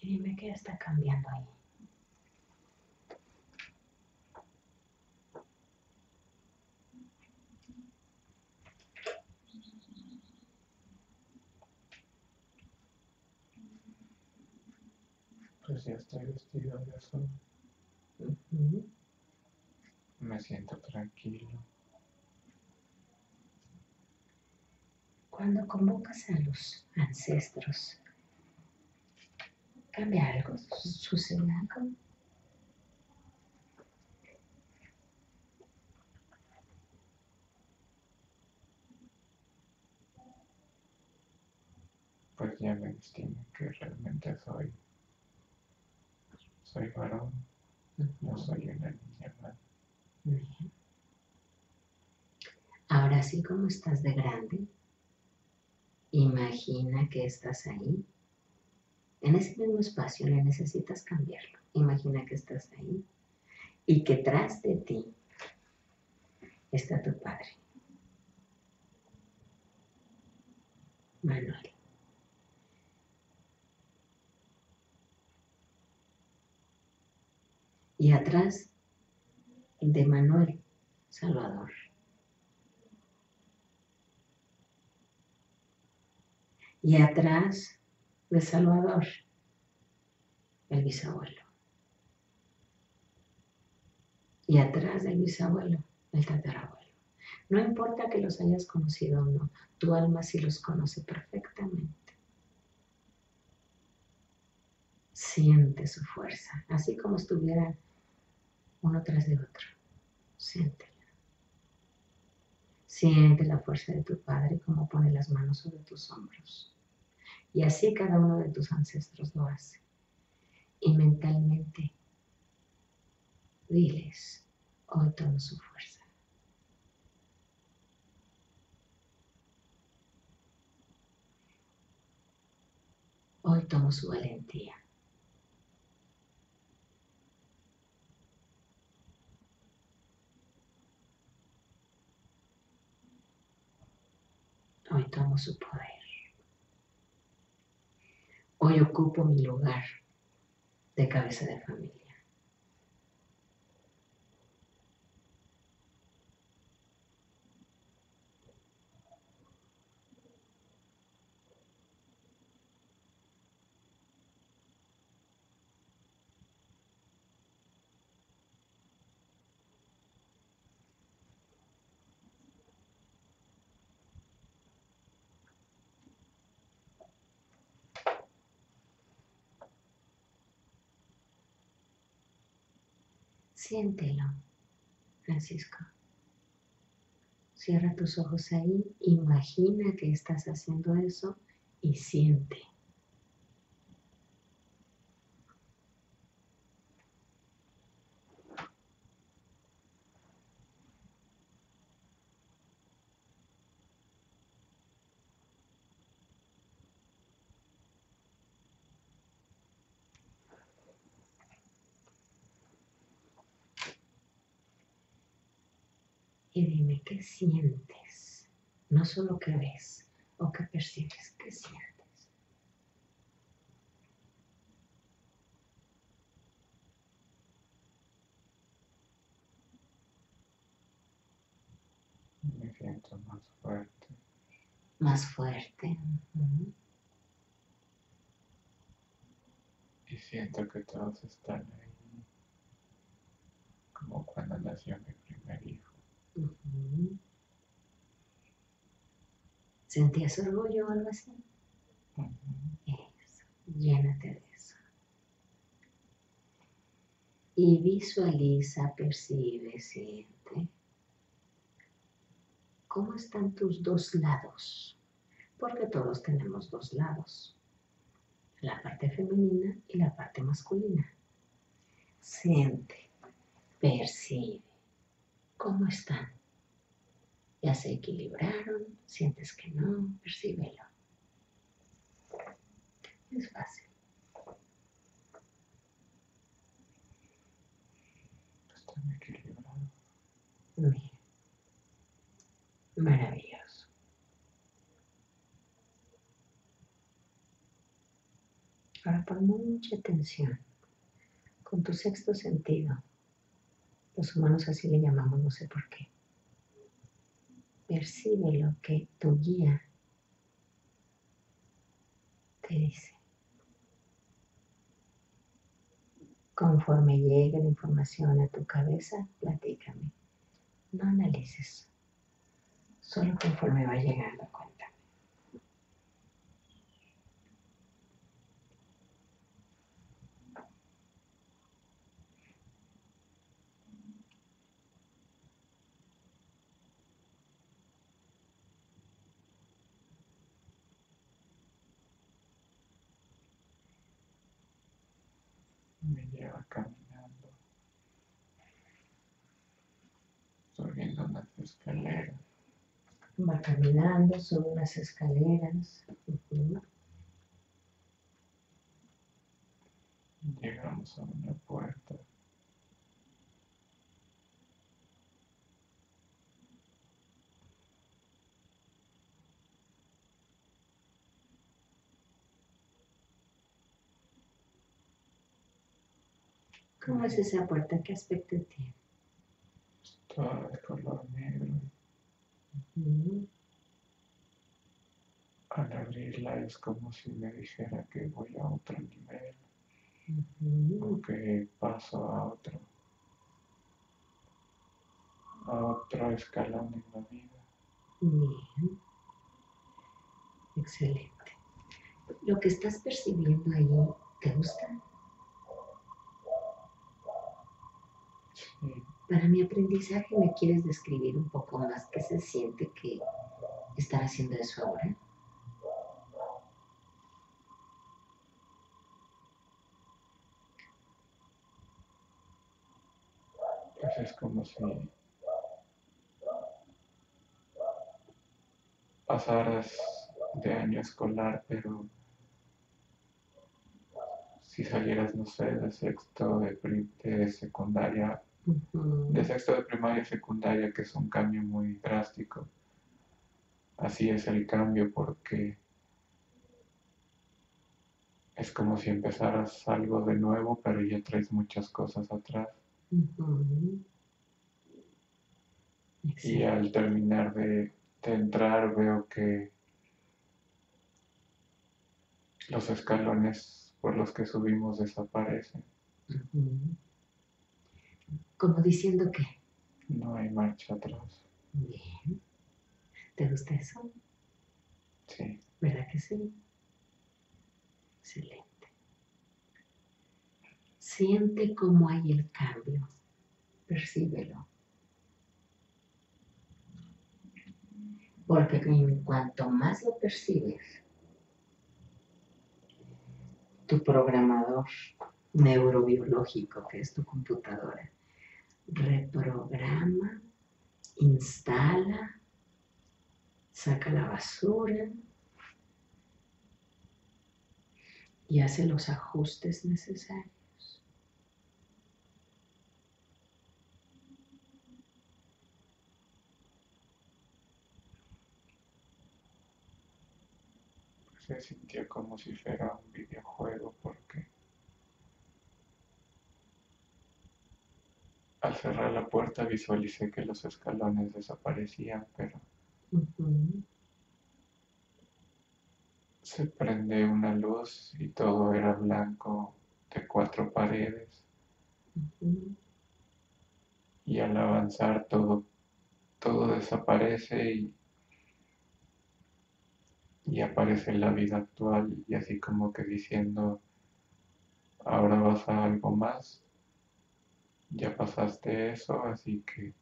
Y dime qué está cambiando ahí. Ya estoy vestido de azul. Me siento tranquilo. Cuando convocas a los ancestros, ¿cambia algo? ¿Sucede algo? Pues ya me distingo que realmente soy. Soy varón, no soy una niña. Ahora sí como estás de grande, imagina que estás ahí. En ese mismo espacio le necesitas cambiarlo. Imagina que estás ahí y que tras de ti está tu padre. Manuel. Y atrás de Manuel, Salvador. Y atrás de Salvador, el bisabuelo. Y atrás del bisabuelo, el tatarabuelo. No importa que los hayas conocido o no, tu alma sí los conoce perfectamente. Siente su fuerza, así como estuviera uno tras de otro. Siéntela. Siente la fuerza de tu Padre como pone las manos sobre tus hombros. Y así cada uno de tus ancestros lo hace. Y mentalmente diles, hoy tomo su fuerza. Hoy tomo su valentía. Hoy tomo su poder. Hoy ocupo mi lugar de cabeza de familia. Siéntelo, Francisco. Cierra tus ojos ahí, imagina que estás haciendo eso y siente. y sientes, no solo qué ves o qué percibes, qué sientes. Me siento más fuerte. Más fuerte. Y siento que todos están ahí. Como cuando nació mi primer hijo. ¿Sentías orgullo o algo así? Eso, llénate de eso. Y visualiza, percibe, siente. ¿Cómo están tus dos lados? Porque todos tenemos dos lados. La parte femenina y la parte masculina. Siente, percibe. ¿Cómo están? ¿Ya se equilibraron? ¿Sientes que no? Percíbelo. Es fácil. Están equilibrados. Bien. Maravilloso. Ahora pon mucha atención con tu sexto sentido. Los humanos así le llamamos, no sé por qué. Percibe lo que tu guía te dice. Conforme llegue la información a tu cabeza, platícame. No analices. Solo conforme va llegando, cuéntame. Me lleva caminando. Subiendo unas escaleras. Va caminando, sube unas escaleras. Llegamos a una puerta. ¿Cómo es esa puerta? ¿Qué aspecto tiene? Toda de color negro. Al abrirla es como si me dijera que voy a otro nivel o que paso a otro, a otro escalón en la vida. Bien. Excelente. Lo que estás percibiendo ahí, ¿te gusta? Para mi aprendizaje, ¿me quieres describir un poco más qué se siente que estar haciendo eso ahora? pues es como si pasaras de año escolar, pero si salieras, no sé, de sexto de, de secundaria, De sexto de primaria a secundaria, que es un cambio muy drástico. Así es el cambio porque es como si empezaras algo de nuevo, pero ya traes muchas cosas atrás. Y al terminar de, de entrar veo que los escalones por los que subimos desaparecen. Como diciendo que, No hay marcha atrás. bien, ¿te gusta eso? Sí, ¿Verdad que sí? Excelente. Siente cómo hay el cambio. Percíbelo. Porque en cuanto más lo percibes, tu programador neurobiológico, que es tu computadora, reprograma, instala, saca la basura y hace los ajustes necesarios. Se sintió como si fuera un videojuego porque al cerrar la puerta visualicé que los escalones desaparecían, pero se prende una luz y todo era blanco de cuatro paredes. Y al avanzar todo, todo desaparece y y aparece la vida actual y así como que diciendo, ahora vas a algo más, ya pasaste eso, así que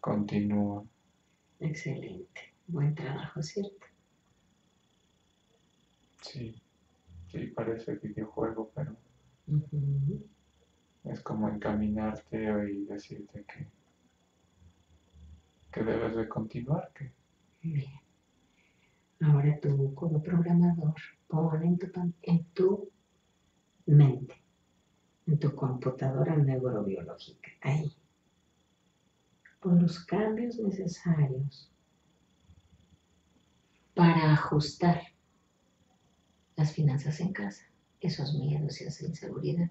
continúa. Excelente, buen trabajo, ¿cierto? Sí, sí, parece videojuego, pero es como encaminarte y decirte que, que debes de continuar. Que... Bien. Ahora tú como programador pon en tu, en tu mente, en tu computadora neurobiológica, ahí, con los cambios necesarios para ajustar las finanzas en casa, esos miedos y esa inseguridad.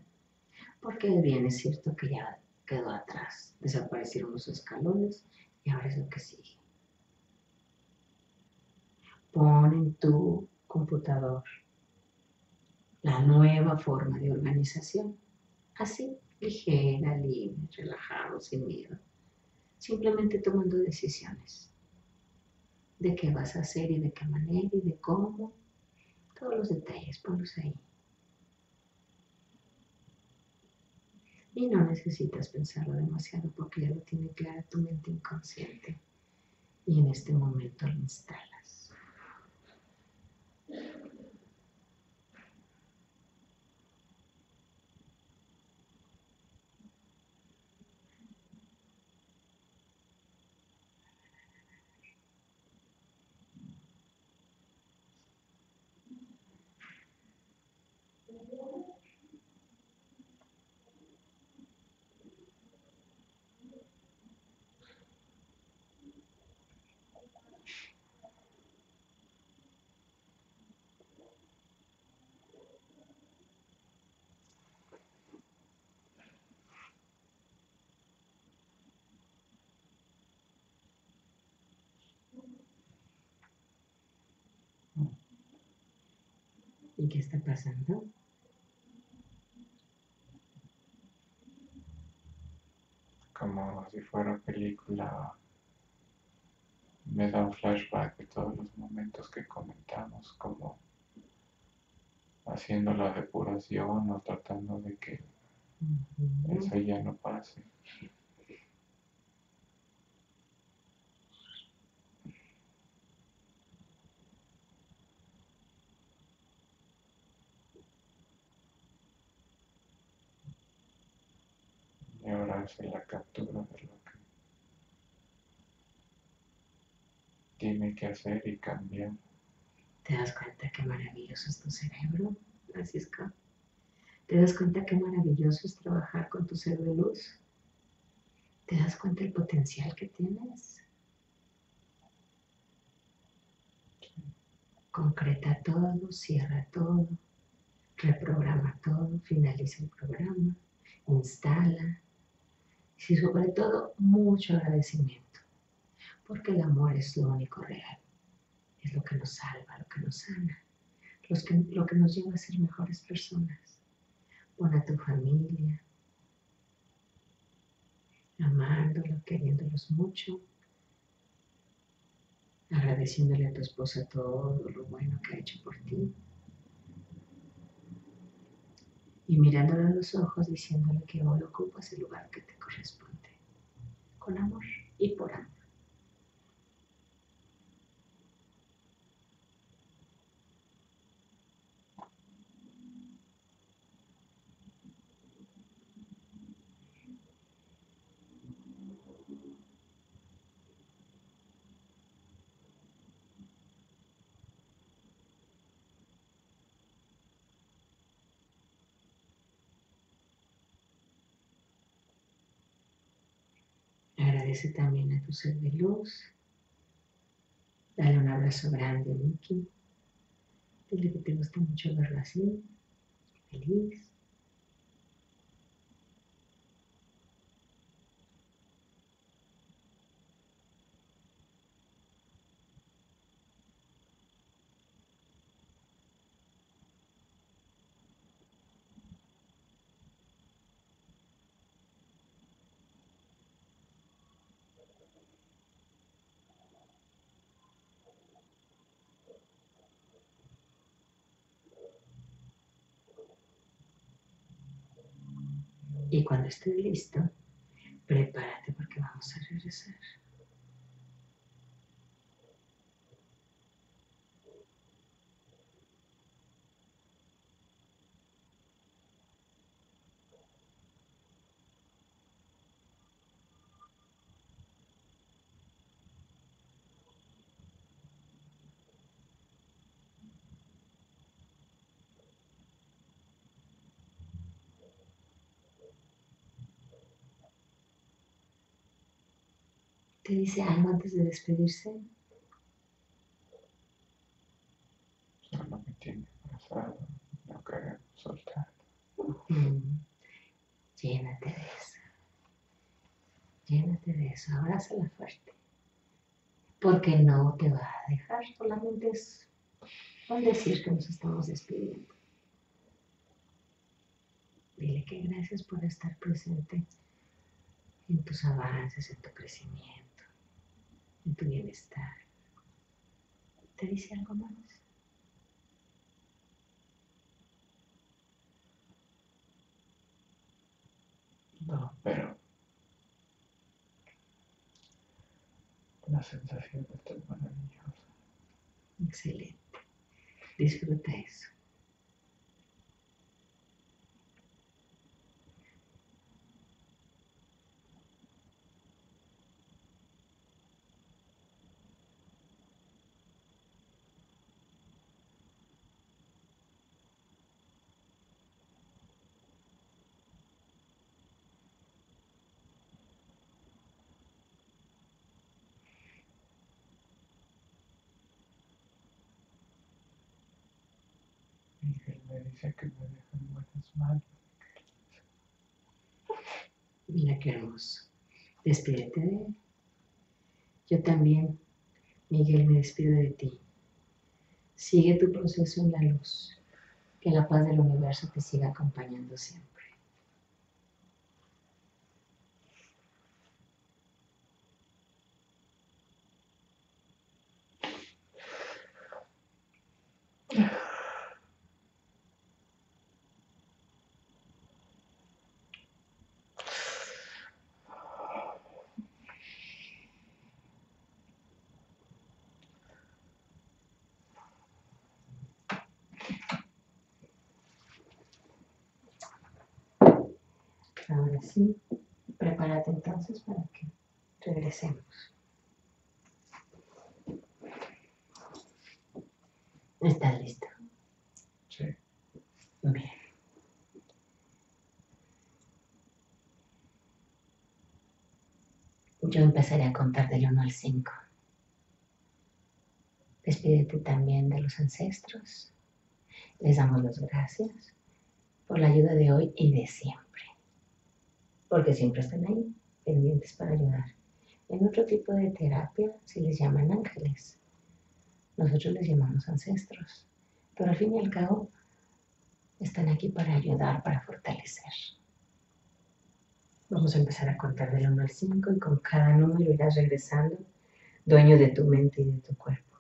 Porque bien es cierto que ya quedó atrás, desaparecieron los escalones y ahora es lo que sigue pon en tu computador la nueva forma de organización. Así, ligera, libre, relajado, sin miedo. Simplemente tomando decisiones de qué vas a hacer y de qué manera y de cómo. Todos los detalles, ponlos ahí. Y no necesitas pensarlo demasiado porque ya lo tiene clara tu mente inconsciente. Y en este momento lo instala. ¿Y qué está pasando? Como si fuera película, me da un flashback de todos los momentos que comentamos, como haciendo la depuración o tratando de que eso ya no pase. Ahora hace la captura de lo que tiene que hacer y cambiar. ¿Te das cuenta qué maravilloso es tu cerebro, Francisco? ¿Te das cuenta qué maravilloso es trabajar con tu ser de luz? ¿Te das cuenta el potencial que tienes? Concreta todo, cierra todo, reprograma todo, finaliza el programa, instala, y sobre todo mucho agradecimiento, porque el amor es lo único real, es lo que nos salva, lo que nos sana, lo que nos lleva a ser mejores personas. Pon a tu familia, amándolo, queriéndolos mucho, agradeciéndole a tu esposa todo lo bueno que ha hecho por ti y mirándole a los ojos diciéndole que hoy ocupas el lugar que te corresponde, con amor y por amor. Agradece también a tu ser de luz. Dale un abrazo grande, Miki. Dile que te gusta mucho verlo así, feliz. Y estés listo, prepárate porque vamos a regresar. Te dice algo antes de despedirse? Solo me tiene abrazado, no soltar. Mm. Llénate de eso. Llénate de eso, abrázala fuerte. Porque no te va a dejar, solamente es un decir que nos estamos despidiendo. Dile que gracias por estar presente en tus avances, en tu crecimiento en tu bienestar. ¿Te dice algo más? No, pero la sensación está maravillosa. Excelente. Disfruta eso. Dice que me dejan buenas manos. Mira qué hermoso. Despídete de él. Yo también, Miguel, me despido de ti. Sigue tu proceso en la luz. Que la paz del universo te siga acompañando siempre. Ahora sí, prepárate entonces para que regresemos. ¿Estás listo? Sí. Bien. Yo empezaré a contar del 1 al 5. Despídete también de los ancestros. Les damos las gracias por la ayuda de hoy y de siempre porque siempre están ahí, pendientes para ayudar. En otro tipo de terapia se les llaman ángeles. Nosotros les llamamos ancestros. Pero al fin y al cabo están aquí para ayudar, para fortalecer. Vamos a empezar a contar del 1 al 5 y con cada número irás regresando, dueño de tu mente y de tu cuerpo.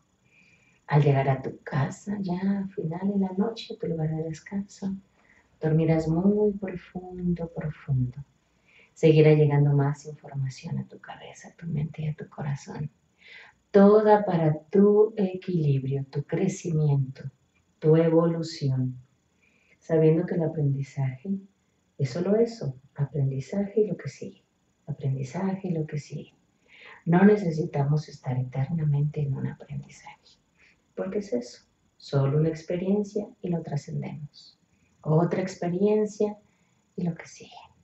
Al llegar a tu casa, ya al final de la noche, tu lugar de descanso, dormirás muy profundo, profundo seguirá llegando más información a tu cabeza, a tu mente y a tu corazón. Toda para tu equilibrio, tu crecimiento, tu evolución. Sabiendo que el aprendizaje es solo eso, aprendizaje y lo que sigue. Aprendizaje y lo que sigue. No necesitamos estar eternamente en un aprendizaje, porque es eso, solo una experiencia y lo trascendemos. Otra experiencia y lo que sigue.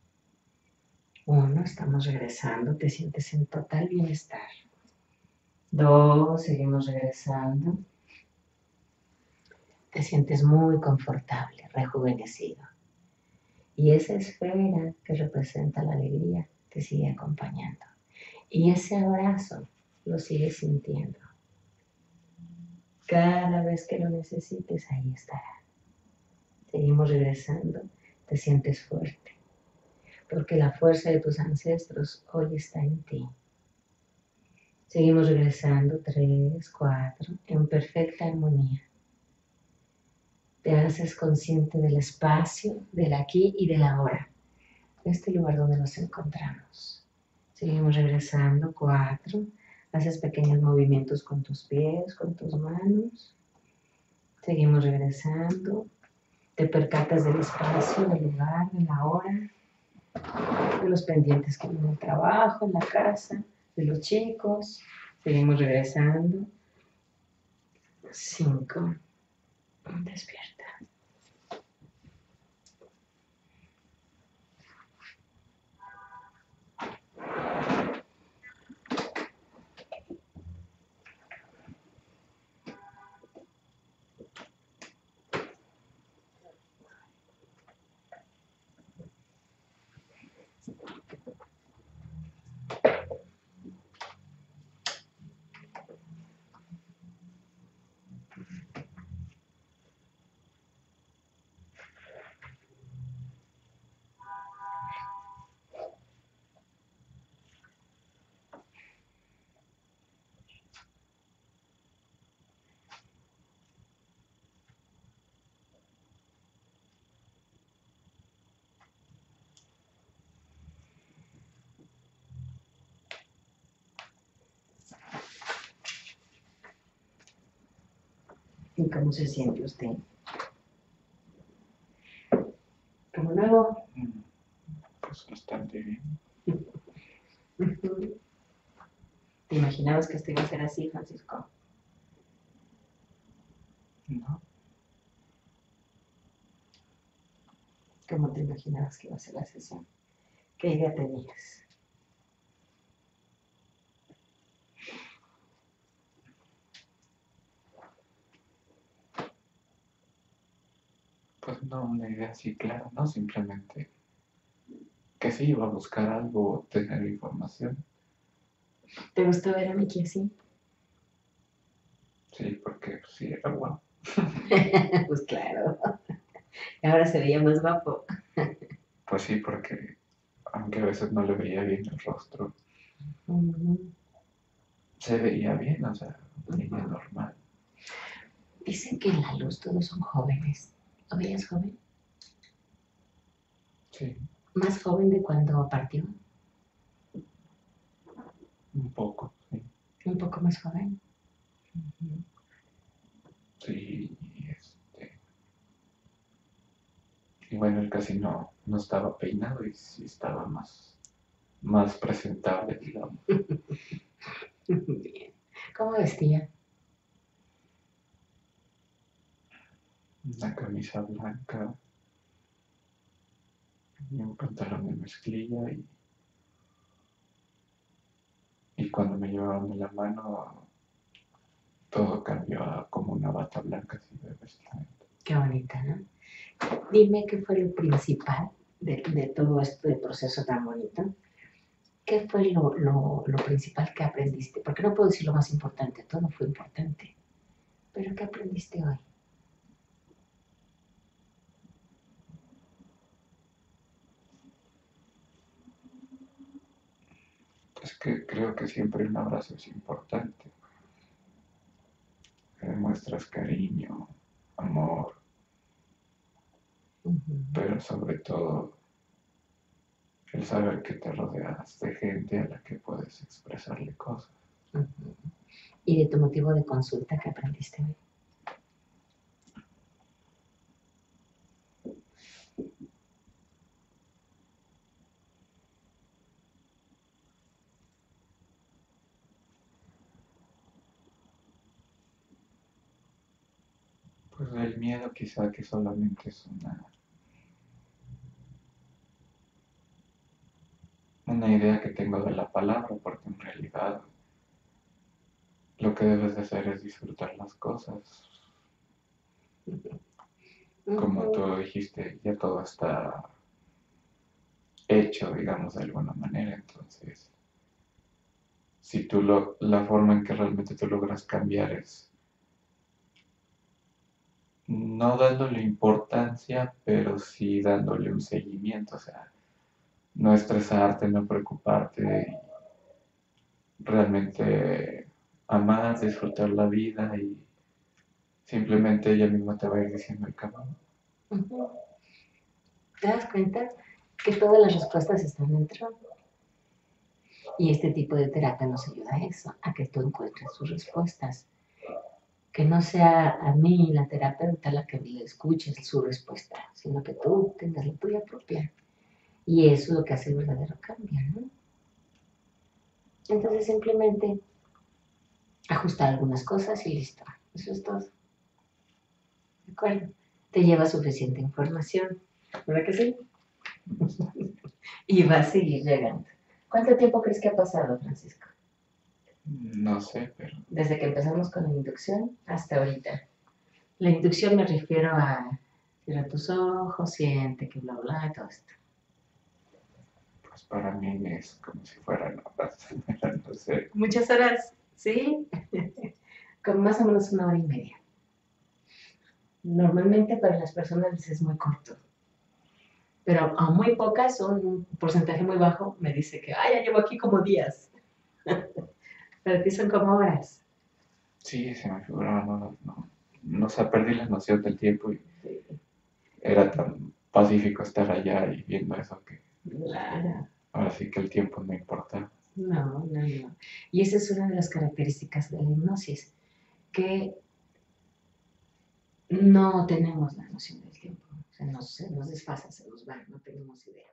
Uno, estamos regresando, te sientes en total bienestar. Dos, seguimos regresando. Te sientes muy confortable, rejuvenecido. Y esa esfera que representa la alegría te sigue acompañando. Y ese abrazo lo sigues sintiendo. Cada vez que lo necesites, ahí estará. Seguimos regresando, te sientes fuerte, porque la fuerza de tus ancestros hoy está en ti. Seguimos regresando, tres, cuatro, en perfecta armonía. Te haces consciente del espacio, del aquí y del ahora, de este lugar donde nos encontramos. Seguimos regresando, cuatro. Haces pequeños movimientos con tus pies, con tus manos. Seguimos regresando. Te percatas del espacio, del lugar, de la hora, de los pendientes que en el trabajo, en la casa, de los chicos. Seguimos regresando. Cinco. Despierta. ¿Y cómo se siente usted? ¿Como nuevo? Mm, Pues bastante bien. ¿Te imaginabas que esto iba a ser así, Francisco? ¿No? ¿Cómo te imaginabas que iba a ser la sesión? ¿Qué idea tenías? Pues no una idea así clara, ¿no? Simplemente que sí iba a buscar algo, tener información. ¿Te gustó ver a Miki así? Sí, porque pues, sí era guapo. pues claro. Ahora se veía más guapo. Pues sí, porque aunque a veces no le veía bien el rostro, se veía bien, o sea, niña normal. Dicen que en la luz todos son jóvenes. ¿Lo veías joven? Sí, ¿Más joven de cuando partió? un poco, sí. Un poco más joven. Sí, este. Y bueno, él casi no, no estaba peinado y sí estaba más, más presentable, digamos. Bien. ¿Cómo vestía? Una camisa blanca y un pantalón de mezclilla y, y cuando me llevaban de la mano todo cambió a como una bata blanca así vestimenta. Qué bonita, ¿no? Dime qué fue lo principal de, de todo este proceso tan bonito. ¿Qué fue lo, lo, lo principal que aprendiste? Porque no puedo decir lo más importante, todo fue importante. Pero ¿qué aprendiste hoy? Es que creo que siempre un abrazo es importante. Que demuestras cariño, amor, pero sobre todo el saber que te rodeas de gente a la que puedes expresarle cosas. ¿Y de tu motivo de consulta que aprendiste hoy? El miedo quizá que solamente es una, una idea que tengo de la palabra, porque en realidad lo que debes de hacer es disfrutar las cosas. Como tú dijiste, ya todo está hecho, digamos, de alguna manera. Entonces, si tú lo, la forma en que realmente tú logras cambiar es no dándole importancia, pero sí dándole un seguimiento, o sea, no estresarte, no preocuparte, realmente amar, disfrutar la vida y simplemente ella misma te va a ir diciendo el camino. ¿Te das cuenta que todas las respuestas están dentro? Y este tipo de terapia nos ayuda a eso, a que tú encuentres tus respuestas. Que no sea a mí, la terapeuta, la que le escuches su respuesta, sino que tú tengas la tuya propia. Y eso es lo que hace el verdadero cambio, ¿no? Entonces simplemente ajustar algunas cosas y listo. Eso es todo. ¿De acuerdo? Te lleva suficiente información. ¿Verdad que sí? y va a seguir llegando. ¿Cuánto tiempo crees que ha pasado, Francisco? No sé, pero Desde que empezamos con la inducción hasta ahorita. La inducción me refiero a cierra tus ojos, siente que bla, bla, y todo esto. pues para mí es como si fuera nada, no sé. Muchas horas, ¿sí? con más o menos una hora y media. Normalmente para las personas es muy corto. Pero a muy pocas, un porcentaje muy bajo, me dice que, ay, ya llevo aquí como días. Para ti son como horas. Sí, se me figuraba, no, no, no sé, perdí la noción del tiempo y era tan pacífico estar allá y viendo eso que Claro. ahora sí que el tiempo no importa. No, no, no. Y esa es una de las características de la hipnosis, que no tenemos la noción del tiempo. O sea, nos, se nos desfasa, se nos va, no tenemos idea.